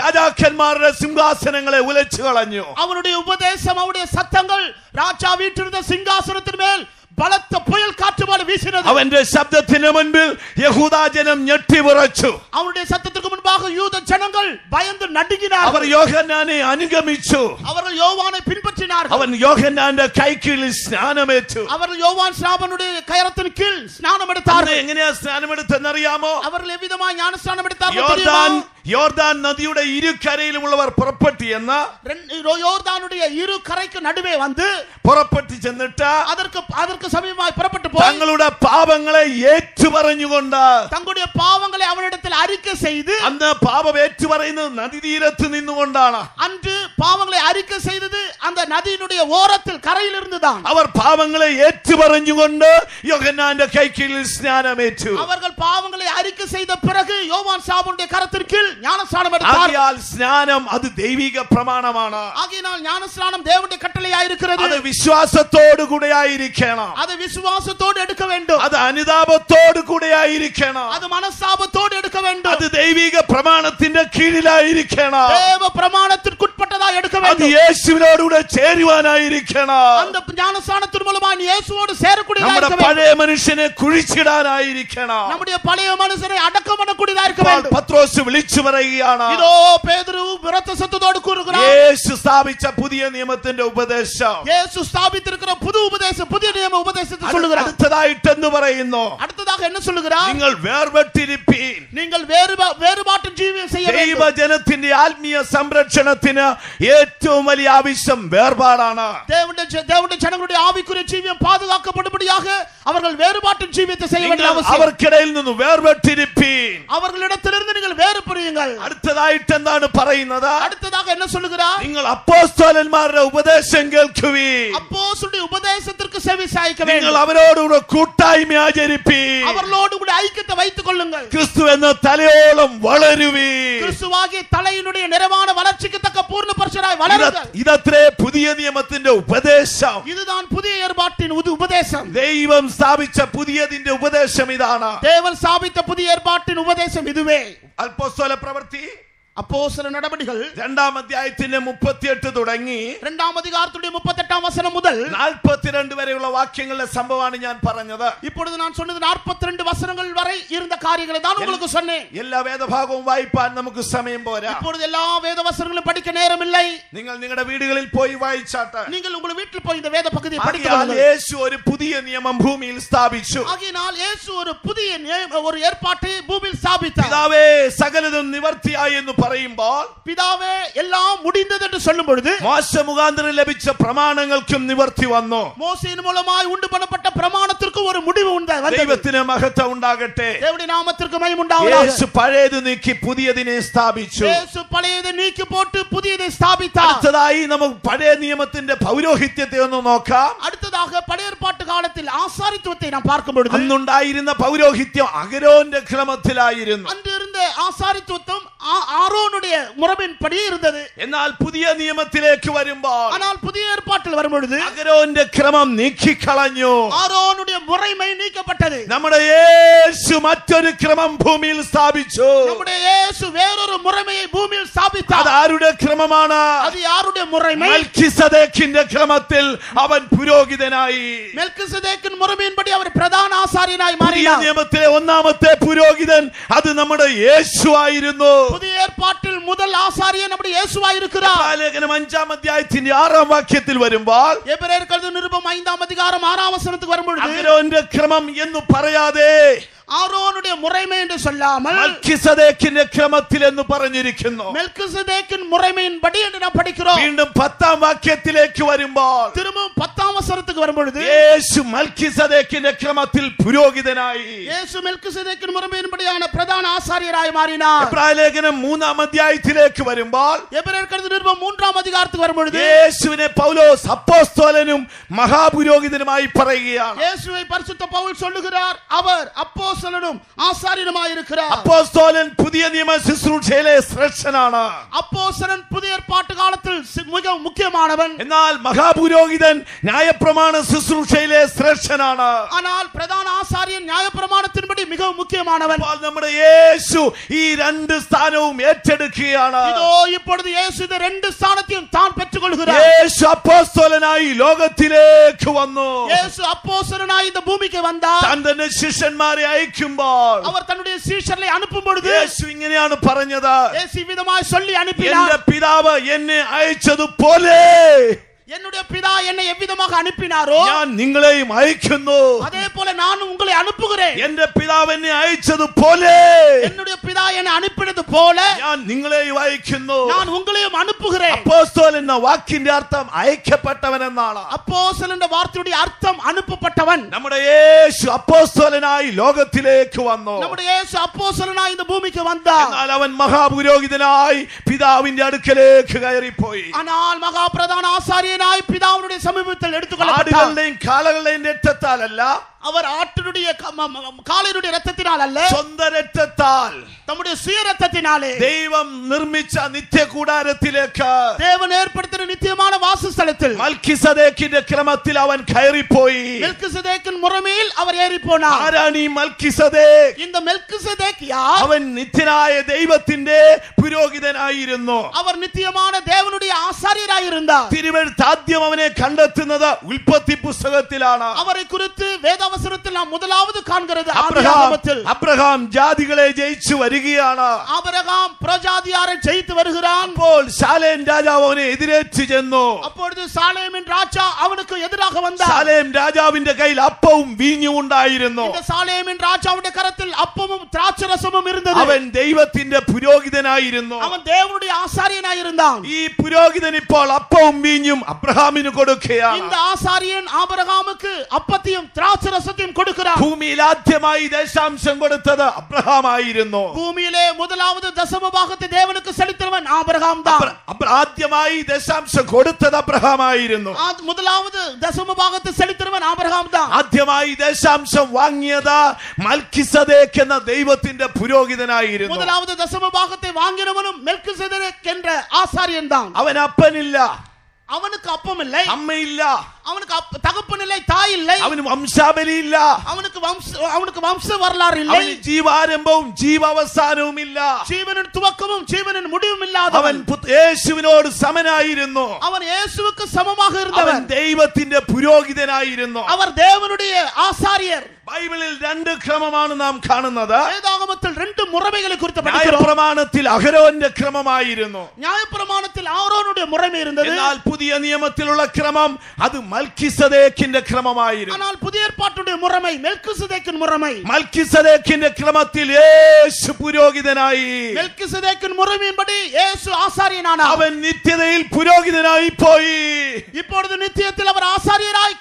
രാജാക്കന്മാരുടെ സിംഹാസനങ്ങളെ ഉലച്ചു കളഞ്ഞു അവരുടെ ഉപദേശം അവരുടെ സത്യങ്ങൾ രാജാ വീട്ടിരുന്ന സിംഹാസനത്തിന്മേൽ പലത്ത പുയൽ കാറ്റുമാണ് വീശുന്നത്. അവന്റെ ശബ്ദത്തിന് മുൻപിൽ യഹൂദാജനം ഞെട്ടി വിറച്ചു. അവരുടെ ശബ്ദത്തിന് മുൻപാകെ യൂത ജനങ്ങൾ ഭയന്ന് നടുങ്ങിനാർ. അവർ യോഹന്നാനെ അനുഗമിച്ചു. അവർ യോവാനെ പിൻപറ്റിനാർ. അവൻ യോഹന്നാന്റെ കൈക്കീഴിൽ സ്നാനമേറ്റു. അവർ യോവാൻ ശ്രാവനുടെ കയറത്തിന് കീഴിൽ സ്നാനമെടുത്താർ. എങ്ങനെയാ സ്നാനമെടുത്തെന്നറിയാമോ അവർ ലഭ്യമായി ഞാൻ സ്നാനമെടുത്താർ യോർദാൻ யோர்தான் நதியுடைய இரு கரையிலும் உள்ளவர் புறப்பட்டு என்ன யோர்தானுடைய இரு கரைக்கு நடுவே வந்து புறப்பட்டு சென்றுட்டா அதற்கு அதற்கு சமீபமாய் புறப்பட்டு போய் தங்களுடைய பாவங்களை ஏற்று பறஞ்சு கொண்டார் தங்களுடைய பாவங்களை அந்த பாவம் ஏற்று வரைந்து நதி தீரத்து நின்று கொண்டானா அன்று பாவங்களை அறிக்கை செய்தது அந்த நதியினுடைய ஓரத்தில் கரையில் இருந்துதான் அவர் பாவங்களை ஏற்று கொண்டு யோகன்னாண்ட கைக்கில் ஸ்நானம் ஏற்று அவர்கள் பாவங்களை அறிக்கை செய்த பிறகு யோவான் சாபுடைய கரத்திற்கில் ஞானஸ்நானம் எடுத்தார் ആകയാൽ സ്നാനം അത് ദൈവിക പ്രമാണമാണ് ஆகையினால் ஞானஸ்நானம் தேவனுடைய கட்டளையாய் இருக்கிறது അത് വിശ്വാസത്തോടു കൂടെ ആയിരിക്കണം அதை விசுவாசத்தோடு எடுக்க வேண்டும் അത് അനുതാപത്തോടു കൂടെ ആയിരിക്കണം அது மனஸ்தாபத்தோடு எடுக்க வேண்டும் അത് ദൈവിക പ്രമാണത്തിന്റെ കീഴിലായിരിക്കണം தேவ பிரமாணத்திற்குட்பட்டதா எடுக்க അത് வேண்டும் യേശുവിനോടുകൂടെ ചേരുവാനായിരിക്കണം அந்த ஞானஸ்நானத்தின் மூலமா நீ இயேசுவோடு சேரக்கூடியதா നമ്മുടെ இருக்க வேண்டும் പഴയ മനുഷ്യനെ കുഴിച്ചിടാനായിരിക്കണം நம்முடைய பழைய மனுஷனை அடக்கம் பண்ணக்கூடியதா இருக்க അപ്പോൾ வேண்டும் പത്രോസ് വിളിച്ചു പറയുകയാണ് இதோ பேதுருவும் விரத்த சத்தத்தோடு கூறுகிறார் യേശു സ്ഥാപിച്ച പുതിയ നിയമത്തിന്റെ ഉപദേശം இயேசு ஸ்தாபித்திருக்கிற புது உபதேசம் புதிய நியம உபதேசத்தை சொல்லுகிறார் അടുത്തതായിട്ട് എന്ന് പറയുന്നു அடுத்ததாக என்ன சொல்லுகிறார் നിങ്ങൾ വേർപെട്ടിരിപ്പീൻ நீங்கள் வேறுபா- வேறுபாட்டு ஜீவியம் செய்ய வேண்டும் ദൈവജനത്തിന്റെ ആത്മീയ സംരക്ഷണത്തിന് ഏറ്റവും വലിയ ആവശ്യം വേർപാടാണ് தேவனுடைய ஜ- தேவனுடைய ஜனங்களுடைய ஆவிக்குரிய ஜீவியம் பாதுகாக்கப்படும்படியாக அவர்கள் வேறுபாட்டு ஜீவியத்தை செய்ய வேண்டிய നിങ്ങൾ அவசியம் അവർക്കിടയിൽ നിന്ന് വേർപെട്ടിരിപ്പീൻ அவர்களிடத்திலிருந்து நீங்கள் வேறு பிரியுங்கள் അടുത്തതായിട്ട് എന്താണ് പറയുന്നത് அடுத்ததாக என்ன சொல்லுகிறார் നിങ്ങൾ അപ്പോസ്തോലന്മാരുടെ ഉപദേശം കേൾക്കുവീൻ அப்போஸ்தலருடைய உபதேசத்திற்கு செவி சாய்க்க നിങ്ങൾ வேண்டும் അവരോടുകൂടെ കൂട്ടായ്മ ആചരിപ്പീൻ அவர்களோடு கூட ஐக்கியத்தை வைத்துக் கொள்ளுங்கள் ക്രിസ്തു എന്ന തലയോളം വളരുവീൻ கிறிஸ்துவாகிய தலையினுடைய நிறைவான வளர்ச்சிக்கு தக்க பூர்ண பரிசராய் வளருங்கள் ഇതത്രേ പുതിയ നിയമത്തിന്റെ ഉപദേശം. ഇതാണ് പുതിയ ഏർപ്പാട്ടിൻ ഉപദേശം. ദൈവം സ്ഥാപിച്ച പുതിയതിന്റെ ഉപദേശം ഇതാണ്. ദേവൻ സ്ഥാപിച്ച പുതിയ ഏർപ്പാട്ടിൻ ഉപദേശം ഇതുവേ. അൽപ്പോസ്തോല പ്രവൃത്തി. அப்போஸ்தல நடவடிகள் രണ്ടാം അധ്യായത്തിന്റെ മുപ്പത്തിയെട്ട് തുടങ്ങി இரண்டாம் அதிகாரத்துடைய முப்பத்தெட்டாம் வசனம் முதல் നാൽപ്പത്തിരണ്ട് വരെയുള്ള വാക്യങ്ങളുടെ സംഭവമാണ് ഞാൻ പറഞ്ഞത് இப்பொழுது நான் சொன்னது 42 வசனங்கள் வரை இருந்த காரியங்களை தான் உங்களுக்கு சொன்னேன் എല്ലാ വേദഭാഗവും വായിപ്പാൻ നമുക്ക് സമയം പോരാ இப்பொழுது எல்லா வேத வசனங்களும் படிக்க நேரம் இல்லை നിങ്ങൾ നിങ്ങളുടെ വീടുകളിൽ പോയി വായിച്ചാട്ട് நீங்கள் உங்கள் வீட்டில் போய் இந்த வேத பகுதியை படித்து ആകയാൽ வாருங்கள். യേശു ഒരു പുതിയ നിയമം ഭൂമിയിൽ സ്ഥാപിച്ചു ஆகையினால் இயேசு ஒரு புதிய நிய- ஒரு ஏற்பாட்டை பூமியில் ஸ்தாபித்தார் പിതാവേ സകലതും നിവർത്തിയായി എന്ന് പറയുമ്പോൾ പിതാവേ എല്ലാം മുടിഞ്ഞത് എന്ന് പറയുമ്പോൾ മോശ മുഖാന്തരം ലഭിച്ച പ്രമാണങ്ങൾക്കും നിവർത്തി വന്നു. മോശയിൻ മൂലമായി ഉണ്ട് പണപ്പെട്ട പ്രമാണത്തിൽക്കും ഒരു മുടിവ് ഉണ്ട് ദൈവത്തിന് മഹത്വം ഉണ്ടാകട്ടെ. ദേവടി നാമത്തിൽക്ക് മയമുണ്ടാവും പഴയത് നീക്കി പുതിയതിനെ സ്ഥാപിച്ചു. യേശു പഴയത് നീക്കി പോട്ട് പുതിയതിനെ സ്ഥാപിച്ച അടുത്തതായി നമുക്ക് പഴയ നിയമത്തിന്റെ പൗരോഹിത്യത്തെ ഒന്ന് നോക്കാം. അടുത്തതാക പഴയ കാലത്തിൽ ആസാരിത്വത്തെ നാം പാർക്കുമ്പോഴത് അന്നുണ്ടായിരുന്ന പൗരോഹിത്യം അഗരോന്റെ ക്രമത്തിലായിരുന്നു. അന്നിരുന്ന ആ ஆரோனுடைய முறைமையின்படி இருந்தது എന്നാൽ പുതിയ നിയമത്തിലേക്ക് വരുമ്പോൾ ஆனால் புதிய ஏற்பாட்டில் வரும் பொழுது അഗരോന്റെ ക്രമം നീക്കിക്കളഞ്ഞു ஆரோனுடைய முறைமை நீக்கப்பட்டது നമ്മുടെ യേശു മറ്റൊരു ക്രമം ഭൂമിയിൽ സ്ഥാപിച്ചു நம்முடைய இயேசு வேறொரு முறைமையை பூமியில் ஸ்தாபித்தார் അത് ആരുടെ ക്രമമാണ് அது யாருடைய முறைமை മൽക്കിസദേക്കിന്റെ ക്രമത്തിൽ അവൻ പുരോഹിതനായി மெல்கிசதேக்கின் முறைமையின்படி அவர் பிரதான ஆசாரியனாய் പുതിയ மாறினார் നിയമത്തിലെ ഒന്നാമത്തെ പുരോഹിതൻ അത് നമ്മുടെ യേശു ആയിരുന്നു புதிய ஏற்பாட்டில் முதல் ஆசாரியன் நம்முடைய இயேசுவாய் இருக்கிறார் ലേഖനം അഞ്ചാം അധ്യായത്തിന്റെ ആറാം വാക്യത്തിൽ വരുമ്പോൾ எபிரேயர் கழுது நிருபம் ஐந்தாம் அதிகாரம் ஆறாம் வசனத்துக்கு வரும் பொழுது അഗരോന്റെ ക്രമം എന്ന് പറയാതെ ஆரோனுடைய முறைமை என்று சொல்லாமல் മൽക്കിസദേക്കിന്റെ ക്രമത്തിൽ എന്ന് പറഞ്ഞിരിക്കുന്നു மெல்கிசதேக்கின் முறைமையின்படி என்று நாம் படிக்கிறோம் വീണ്ടും പത്താം വാക്യത്തിലേക്ക് വരുമ്പോൾ திரும்பவும் பத்தாம் வசனத்துக்கு வரும் பொழுது യേശു മൽക്കിസദേക്കിന്റെ ക്രമത്തിൽ പുരോഹിതനായി இயேசு மெல்கிசதேக்கின் முறைமையின்படியான பிரதான ஆசாரியராய் மாறினார் എബ്രായ ലേഖനം മൂന്നാം അധ്യായത്തിലേക്ക് വരുമ്പോൾ எபிரேயர் கழுது நிருபம் மூன்றாம் அதிகாரத்துக்கு வரும் பொழுது യേശുവിനെ പൗലോസ് അപ്പോസ്തോലനും മഹാപുരോഹിതനുമായി പറയുകയാണ് இயேசுவை பரிசுத்த பவுல் சொல்லுகிறார் அவர் அப்போஸ்தலனும் ஆசாரியனுமாய் இருக்கிறார் അപ്പോസ്തോലൻ പുതിയ നിയമ ശുശ്രൂഷയിലെ ശ്രേഷ്ഠനാണ് அப்போஸ்தலன் புதிய ஏற்பாட்டு காலத்தில் சி- மிக முக்கியமானவன் എന്നാൽ മഹാപുരോഹിതൻ ന്യായപ്രമാണ ശുശ്രൂഷയിലെ ശ്രേഷ്ഠനാണ് ஆனால் பிரதான ஆசாரியன் நியாயப்பிரமாணத்தின்படி மிகவும் முக்கியமானவன் അപ്പോൾ നമ്മുടെ യേശു ഈ രണ്ട് സ്ഥാനവും ഏറ്റെടുക്കുകയാണ് இதோ இப்பொழுது இயேசு இந்த ரெண்டு ஸ்தானத்தையும் தான் பெற்றுக் கொள்கிறார் യേശു അപ്പോസ്തോലനായി ലോകത്തിലേക്ക് വന്നു இயேசு அப்போஸ்தலனாய் இந்த பூமிக்கு வந்தார் താൻ തന്നെ ശിഷ്യന്മാരെ അയക്കുമ്പോൾ அவர் தன்னுடைய சீஷர்களை அனுப்பும் பொழுது യേശു ഇങ്ങനെയാണ് പറഞ്ഞത് இயேசு விதமாய் சொல்லி എന്റെ அனுப்பினார் പിതാവ് എന്നെ അയച്ചതുപോലെ என்னுடைய பிதா என்னை எவ்விதமாக அனுப்பினாரோ ഞാൻ നിങ്ങളെയും അയക്കുന്നു அதே போல நான் உங்களை அனுப்புகிறேன் എന്റെ പിതാവ് എന്നെ അയച്ചതുപോലെ என்னுடைய பிதா என்னை அனுப்பினது போல ഞാൻ നിങ്ങളെയും അയക്കുന്നു நான் உங்களையும் அனுப்புகிறேன் അപ്പോസ്തോൽ എന്ന വാക്കിന്റെ അർത്ഥം അയക്കപ്പെട്ടവൻ എന്നാണ് அப்போஸ்தலன் என்ற வார்த்தையுடைய அர்த்தம் அனுப்பப்பட்டவன் നമ്മുടെ യേശു അപ്പോസ്തോലനായി ലോകത്തിലേക്ക് വന്നു நம்முடைய இயேசு அப்போஸ்தலனாய் இந்த பூமிக்கு வந்தார் എന്നാൽ അവൻ മഹാപുരോഹിതനായി പിതാവിന്റെ അടുക്കലേക്ക് കയറിപ്പോയി ஆனால் மகா பிரதான யோக்கியனாய் பிதாவுடைய சமீபத்தில் எடுத்துக்கொள்ளப்பட்டார். காலங்களின் இரத்தத்தால் அல்ல. அவர் ஆட்டினுடைய காலையினுடைய ரத்தத்தினால் அல்ல. சொந்த இரத்தத்தால். தம்முடைய சுய ரத்தத்தினாலே ദൈവം നിർമ്മിച്ച നിത്യ കൂടാരത്തിലേക്ക് தேவன் ஏற்படுத்தின நித்தியமான வாசஸ்தலத்தில் മൽക്കിസദേക്കിന്റെ ക്രമത്തിൽ അവൻ കയറിപ്പോയി மெல்கிசதேக்கின் முறைமையில் அவர் ஏறி போனார் ആരാണ് ഈ മൽക്കിസദേക്ക് இந்த மெல்கிசதேக் யார் അവൻ നിത്യനായ ദൈവത്തിന്റെ പുരോഹിതനായിരുന്നു அவர் நித்தியமான தேவனுடைய ஆசாரியராய் இருந்தார் இருந்தார் തിരുവഴുത്ത് ആദ്യം അവനെ കണ്ടെത്തുന്നത് ഉൽപ്പത്തി പുസ്തകത്തിലാണ് அவரை குறித்து வேதாவசனத்தில் நாம் முதலாவது காண்கிறது അബ്രഹാം ஆதியாகமத்தில் അബ്രഹാം ജാതികളെ ജയിച്ചു വരികയാണ് ஆபிரகாம் பிரஜாதியாரை ஜெயித்து வருகிறான் അപ്പോൾ ശാലേം രാജാവ് അവനെ എതിരേറ്റ് ചെന്നു அப்பொழுது சாலேமின் ராஜா அவனுக்கு எதிராக வந்தார் ശാലേം രാജാവിന്റെ കയ്യിൽ അപ്പവും വീഞ്ഞും ഉണ്ടായിരുന്നു இந்த சாலேமின் ராஜாவுடைய கரத்தில் அப்பமும் திராட்சரசமும் இருந்தது അവൻ ദൈവത്തിന്റെ പുരോഹിതനായിരുന്നു அவன் தேவனுடைய ஆசாரியனாய் இருந்தான் ഈ പുരോഹിതൻ ഇപ്പോൾ അപ്പവും വീഞ്ഞും അബ്രഹാമിന് കൊടുക്കുകയാണ് இந்த ஆசாரியன் ஆபிரகாமுக்கு அப்பத்தையும் திராட்சரசத்தையும் கொடுக்கிறான் ഭൂമിയിൽ ആദ്യമായി ദേശാംശം കൊടുത്തത് അബ്രഹാമായിരുന്നു பூமியிலே முதலாவது தசம பாகத்தை தேவனுக்கு செலுத்தினவன் ஆபிரகாம் தான் അബ്ര- അബ്ര- ആദ്യമായി ദശാംശം കൊടുത്തത് അബ്രഹാമായിരുന്നു ஆ- முதலாவது தசம பாகத்தை செலுத்தினவன் ஆபிரகாம் தான் ആദ്യമായി ദശാംശം വാങ്ങിയത് മൽക്കിസദേക്ക് എന്ന ദൈവത്തിന്റെ പുരോഹിതനായിരുന്നു முதலாவது தசம பாகத்தை வாங்கினவனும் மெல்கிசேதேக் என்ற ஆசாரியன் தான் അവൻ അപ്പനില്ല அவனுக்கு அப்பம் இல்லை അമ്മയില്ല அவனுக்கு அப்ப- தகப்பன் இல்லை தாய் இல்லை അവന് വംശാബലിയില്ല அவனுக்கு வம்ச அவனுக்கு வம்ச வரலாறு இல்லை അവന് ജീവാരംഭവും ജീവാവസാനവും ഇല്ല ஜீவனின் துவக்கமும் ஜீவனின் முடிவும் അവൻ இல்லாதவன் പുത്- യേശുവിനോട് സമനായിരുന്നു அவன் இயேசுவுக்கு சமமாக അവൻ இருந்தவன் ദൈവത്തിന്റെ പുരോഹിതനായിരുന്നു அவர் தேவனுடைய ஆசாரியர் ബൈബിളിൽ രണ്ട് ക്രമമാണ് നാം കാണുന്നത് வேதாகமத்தில் ரெண்டு முறைமைகளை குறித்து படிக்கிறோம் ന്യായപ്രമാണത്തിൽ അഹരോന്റെ ക്രമമായിരുന്നു நியாயப்பிரமாணத்தில் ஆரோனுடைய முறைமை இருந்தது എന്നാൽ പുതിയ നിയമത്തിലുള്ള ക്രമം അത് മൽക്കിസദേക്കിന്റെ ക്രമമായിരുന്നു ஆனால் புதிய ஏற்பாட்டுடைய முறைமை மெல்கிசதேக்கின் முறைமை മൽക്കിസദേക്കിന്റെ ക്രമത്തിൽ യേശു പുരോഹിതനായി மெல்கிசதேக்கின் முறைமையின்படி இயேசு ஆசாரியனானார் അവൻ നിത്യതയിൽ പുരോഹിതനായി പോയി இப்பொழுது நித்தியத்தில் அவர் ஆசாரியராய்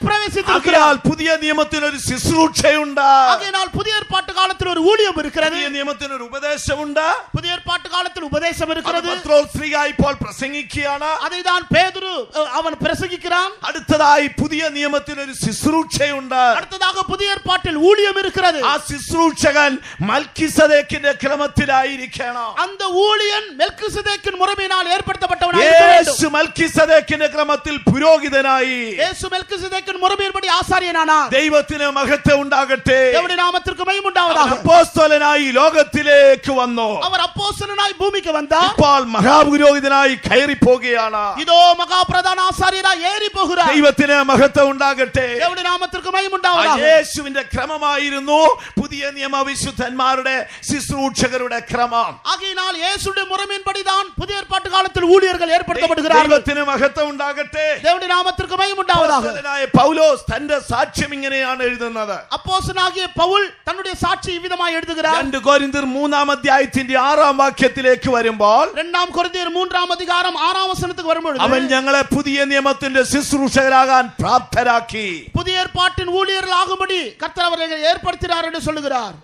അതിനാൽ பிரவேசித்திருக்கிறார் പുതിയ നിയമത്തിന് ഒരു ശുശ്രൂഷയുണ്ട് ஆகையினால் புதிய ஏற்பாட்டு காலத்தில் ஒரு ஊழியம் இருக்கிறது പുതിയ നിയമത്തിന് ഒരു ഉപദേശമുണ്ട് புதிய ஏற்பாட்டு காலத்தில் உபதேசம் അത് இருக்கிறது പത്രോസ്ലിഹ ഇപ്പോൾ പ്രസംഗിക്കുകയാണ് அதைதான் பேதுரு அஹ், அவன் பிரசங்கிக்கிறான் അടുത്തതായി പുതിയ നിയമത്തിന് ഒരു ശുശ്രൂഷയുണ്ട് அடுத்ததாக புதிய ஏற்பாட்டில் ஊழியம் இருக்கிறது ആ ശുശ്രൂഷകൻ മൽക്കിസദേക്കിന്റെ ക്രമത്തിലായിരിക്കണം அந்த ஊழியன் மெல்கிசதேக்கின் முறைமையினால் ஏற்படுத்தப்பட்டவனாக இருக்க வேண்டும் യേശു മൽക്കിസദേക്കിന്റെ ക്രമത്തിൽ പുരോഹിതനായി இயேசு மெல்கிசதேக்கின் முறைமையின்படி ஆசாரியனானார் ദൈവത്തിന് മഹത്വം ഉണ്ടാകട്ടെ தேவனுடைய நாமத்திற்கு மகிமை അവൻ உண்டாவதாக അപ്പോസ്തലനായി ലോകത്തിലേക്ക് വന്നു அவர் அப்போஸ்தலனாய் பூமிக்கு வந்தார் ഇപ്പോൾ മഹാപുരോഹിതനായി കയറി പോകുകയാണ് இதோ மகா பிரதான ஆசாரியராய் ஏறி போகிறார் ദൈവത്തിന് മഹത്വം ഉണ്ടാകട്ടെ தேவனுடைய நாமத்திற்கு மகிமை ആ உண்டாவதாக യേശുവിന്റെ ക്രമമായിരുന്നു പുതിയ നിയമവിശുദ്ധന്മാരുടെ ശുശ്രൂഷകരുടെ ക്രമം ஆகையினால் இயேசுடைய முறைமையின்படிதான் புதிய ஏற்பாட்டு காலத்தில் ஊழியர்கள் ஏற்படுத்தப்படுகிறார்கள் ദൈവത്തിന് മഹത്വം ഉണ്ടാകട്ടെ தேவனுடைய நாமத்திற்கு மகிமை உண்டாவதாக അപ്പോസ്തലനായ പൗലോസ് തന്റെ സാക്ഷ്യം ഇങ്ങനെയാണ് എഴുതുന്നത് அப்போஸ்தலனாகிய பவுல் தன்னுடைய சாட்சி இவ்விதமாய் எழுதுகிறார் രണ്ട് കോരിന്തിർ മൂന്നാം അധ്യായത്തിന്റെ ആറാം വാക്യത്തിലേക്ക് വരുമ്പോൾ இரண்டாம் கொரிந்தியர் மூன்றாம் அதிகாரம் ஆறாம் வசனத்துக்கு வரும்பொழுது അവൻ ഞങ്ങളെ പുതിയ നിയമത്തിന്റെ ശുശ്രൂഷകരാകാൻ പ്രാപ്തരാക്കി புதிய ஏற்பாட்டின் ஊழியர்கள் ஆகும்படி கர்த்தர் அவர்களை ஏற்படுத்தினார் என்று சொல்லுகிறார்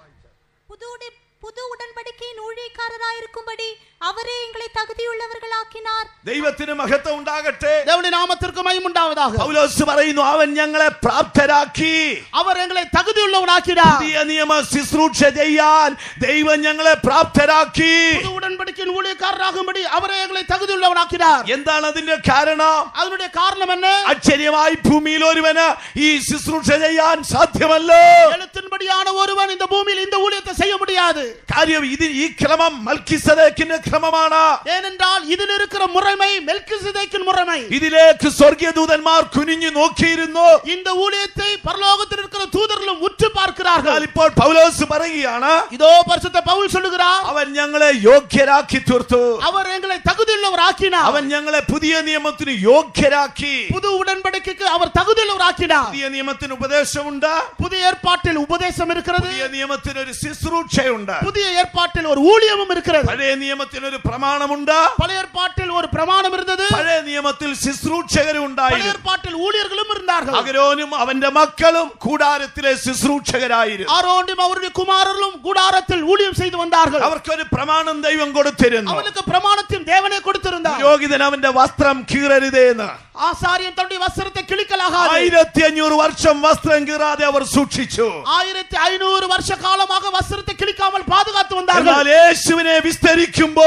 புது உடை- புது உடன்படிக்கையின் ஊழியக்காரராயிருக்கும்படி அவரே எங்களை தகுதியுள்ளவர்களாக்கினார் ദൈവത്തിന് മഹത്വം ഉണ്ടാകട്ടെ தேவனுடைய நாமத்திற்கு மகிமை உண்டாவதாக പൗലോസ് പറയുന്നു അവൻ ഞങ്ങളെ പ്രാപ്തരാക്കി அவர் எங்களை தகுதியுள்ளவனாக்கினார் പുതിയ നിയമ ശുശ്രൂഷ ചെയ്യാൻ ദൈവം ഞങ്ങളെ പ്രാപ്തരാക്കി புது உடன்படிக்கையின் ஊழியக்காரராகும்படி அவரே எங்களை தகுதியுள்ளவனாக்கினார் എന്താണ് അതിന്റെ കാരണം அதனுடைய காரணம் என்ன ആശ്ചര്യമായി ഭൂമിയിൽ ഒരുവന് ഈ ശുശ്രൂഷ ചെയ്യാൻ സാധ്യമല്ലോ எழுத்தின்படியான ஒருவன் இந்த பூமியில் இந்த ஊழியத்தை செய்ய முடியாது കാര്യം ഇത് ഈ ക്രമം മൽക്കിസദേക്കിന്റെ ക്രമമാണ് ஏனென்றால் இதில் இருக்கிற முறைமை மெல்கிசதேக்கின் முறைமை ഇതിലേക്ക് സ്വർഗീയ ദൂതന്മാർ കുനിഞ്ഞു നോക്കിയിരുന്നു இந்த ஊழியத்தை பரலோகத்தில் இருக்கிற தூதர்களும் உற்று എന്നാൽ பார்க்கிறார்கள் ഇപ്പോൾ പൗലോസ് പറയുകയാണ് இதோ பரிசுத்த பவுல் சொல்லுகிறார் അവൻ ഞങ്ങളെ യോഗ്യരാക്കി തീർത്തു அவர் எங்களை தகுதியுள்ளவர் ஆக்கினார் അവൻ ഞങ്ങളെ പുതിയ നിയമത്തിന് യോഗ്യരാക്കി புது உடன்படிக்கைக்கு அவர் தகுதியுள்ளவர் ஆக்கினார் പുതിയ നിയമത്തിന് ഉപദേശമുണ്ട് புதிய ஏற்பாட்டில் உபதேசம் இருக்கிறது പുതിയ നിയമത്തിന് ഒരു ശുശ്രൂഷയുണ്ട് புதிய ஏற்பாட்டில் ஒரு ஊழியமும் இருக்கிறது പഴയ നിയമത്തിന് നിയമത്തിനൊരു പ്രമാണമുണ്ട്. പഴയ പാട്ടിൽ ഒരു പ്രമാണം ഇരുന്നത് പഴയ നിയമത്തിൽ ശുശ്രൂഷകരും ഉണ്ടായിരുന്നു. പാട്ടിൽ ഊഴിയർകളും ഇരുന്നാർക്കും അഗരോനും അവന്റെ മക്കളും കൂടാരത്തിലെ ശുശ്രൂഷകരായിരുന്നു. ആരോണ്ടും അവരുടെ കുമാരരും കൂടാരത്തിൽ ഊഴിയം ചെയ്തു വന്നാർക്കും അവർക്കൊരു പ്രമാണം ദൈവം കൊടുത്തിരുന്നു. അവർക്ക് പ്രമാണത്തിൽ ദേവനെ കൊടുത്തിരുന്നു. പുരോഹിതൻ അവന്റെ വസ്ത്രം കീറരുതേന്ന്. ആസാരിയൻ തന്റെ വസ്ത്രത്തെ കിളിക്കലാകാതെ ആയിരത്തി അഞ്ഞൂറ് വർഷം വസ്ത്രം കീറാതെ അവർ സൂക്ഷിച്ചു. ആയിരത്തി അഞ്ഞൂറ് വർഷക്കാലമാക വസ്ത്രത്തെ കിളിക്കാമൽ പാതുകാത്തു വന്നാർക്കും യേശുവിനെ വിസ്തരിക്കുമ്പോൾ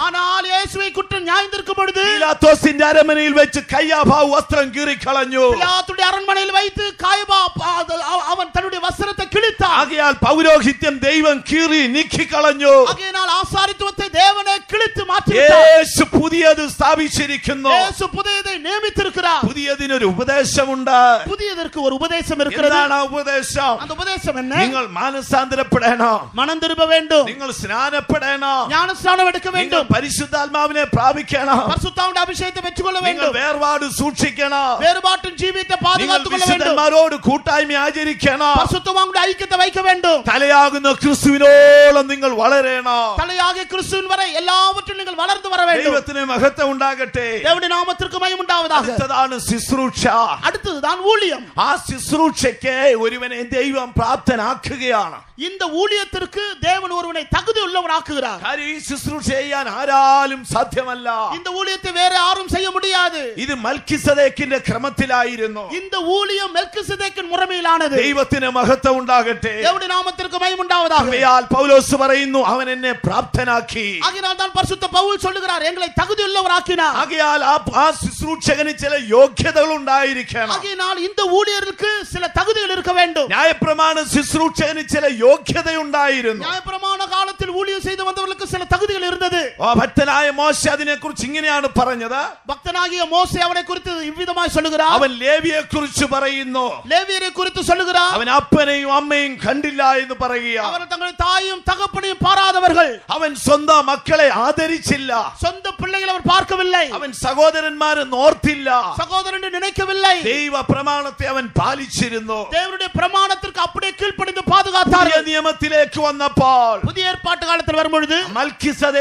ஆனால் இயேசுவை குற்றம் நியாய்ந்திருக்கும் பொழுது പീലാത്തോസിന്റെ അരമനയിൽ വെച്ച് കയ്യാഭാവ് വസ്ത്രം കീറിക്കളഞ്ഞു பிலாத்துடைய அரண்மனையில் வைத்து காயபா அது- அவ- அவன் தன்னுடைய வஸ்திரத்தை கிழித்தான் ആകയാൽ പൗരോഹിത്യം ദൈവം കീറി നീക്കിക്കളഞ്ഞു ஆகையினால் ஆசாரித்துவத்தை தேவனே கிழித்து மாற்றிவிட்டார் യേശു പുതിയത് സ്ഥാപിച്ചിരിക്കുന്നു இயேசு புதியதை நியமித்திருக்கிறார் പുതിയതിനൊരു ഉപദേശമുണ്ട് புதியதற்கு ஒரு உபதேசம் இருக்கிறது എന്താണ് ആ ഉപദേശം அந்த உபதேசம் என்ன നിങ്ങൾ മാനസാന്തരപ്പെടണം மனம் திரும்ப வேண்டும் നിങ്ങൾ സ്നാനപ്പെടണം ஞானஸ்நானம் எடுக்க നിങ്ങൾ வேண்டும் പരിശുദ്ധാത്മാവിനെ പ്രാപിക്കണം பரிசுத்தாவுடைய அபிஷேகத்தை பெற்றுக்கொள்ள നിങ്ങൾ வேண்டும் വേർപാട് സൂക്ഷിക്കണം வேறுபாட்டின் ஜீவியத்தை നിങ്ങൾ பாதுகாத்துக் கொள்ள வேண்டும் വിശുദ്ധന്മാരോട് കൂട്ടായ്മ ആചരിക്കണം பரிசுத்தவாங்களுடைய ஐக்கியத்தை வைக்க வேண்டும் തലയാകുന്ന ക്രിസ്തുവിനോളം നിങ്ങൾ വളരണം தலையாக கிறிஸ்துவின் வரை எல்லாவற்றிலும் நீங்கள் வளர்ந்து வர வேண்டும் ദൈവത്തിന് മഹത്വം ഉണ്ടാകട്ടെ தேவனுடைய நாமத்திற்கு மயம் உண்டாவதாக അടുത്തതാണ് ശുശ്രൂഷ அடுத்ததுதான் ஊழியம் ആ ശുശ്രൂഷയ്ക്ക് ഒരുവനെ ദൈവം പ്രാപ്തനാക്കുകയാണ് இந்த ஊழியத்திற்கு தேவன் ஒருவனை தகுதி உள்ளவனாக்குகிறார் കാര്യം ഈ ശുശ്രൂഷ ചെയ്യാൻ ആരാലും സാധ്യമല്ല இந்த ஊழியத்தை வேற யாரும் செய்ய முடியாது ഇത് മൽക്കിസദേക്കിന്റെ ക്രമത്തിലായിരുന്നു இந்த ஊழியம் மெல்கிசதேக்கின் முறைமையிலானது ദൈവത്തിന് മഹത്വം ഉണ്ടാകട്ടെ தேவனுடைய நாமத்திற்கு மயம் உண்டாவதாக ആകയാൽ പൗലോസ് പറയുന്നു അവൻ എന്നെ പ്രാപ്തനാക്കി ஆகினால் தான் பரிசுத்த பவுல் சொல்லுகிறார் எங்களை தகுதி உள்ளவராக்கினார் ആകയാൽ ആ ആ ശുശ്രൂഷകന് ചില യോഗ്യതകൾ ഉണ്ടായിരിക്കണം ஆகையினால் இந்த ஊழியருக்கு சில தகுதிகள் இருக்க வேண்டும் ന്യായപ്രമാണ ശുശ്രൂഷകന് ചില യോഗ്യതയുണ്ടായിരുന്നു நியாயப்பிரமாண காலத்தில் ஊழியம் செய்து வந்தவர்களுக்கு சில தகுதிகள் இருந்தது ആ ഭക്തനായ മോശ അതിനെ കുറിച്ച് ഇങ്ങനെയാണ് പറഞ്ഞത് பக்தனாகிய மோசே அவனை குறித்து இவ்விதமாய் சொல்லுகிறார் അവൻ ലേവിയെ കുറിച്ച് പറയുന്നു லேவியரை குறித்து சொல்லுகிறார் അവൻ അപ്പനെയും അമ്മയും കണ്ടില്ല എന്ന് പറയുക அவர் தங்கள் தாயும் தகப்பனையும் பாராதவர்கள் അവൻ സ്വന്തം മക്കളെ ആദരിച്ചില്ല சொந்த பிள்ளைகளை அவர் பார்க்கவில்லை അവൻ സഹോദരന്മാരെ നോർത്തില്ല சகோதரன் என்று நினைக்கவில்லை ദൈവ പ്രമാണത്തെ അവൻ പാലിച്ചിരുന്നു தேவனுடைய பிரமாணத்திற்கு அப்படியே கீழ்ப்படிந்து പുതിയ பாதுகாத்தார்கள் നിയമത്തിലേക്ക് വന്നപ്പോൾ புதிய ஏற்பாட்டு காலத்தில் வரும்பொழுது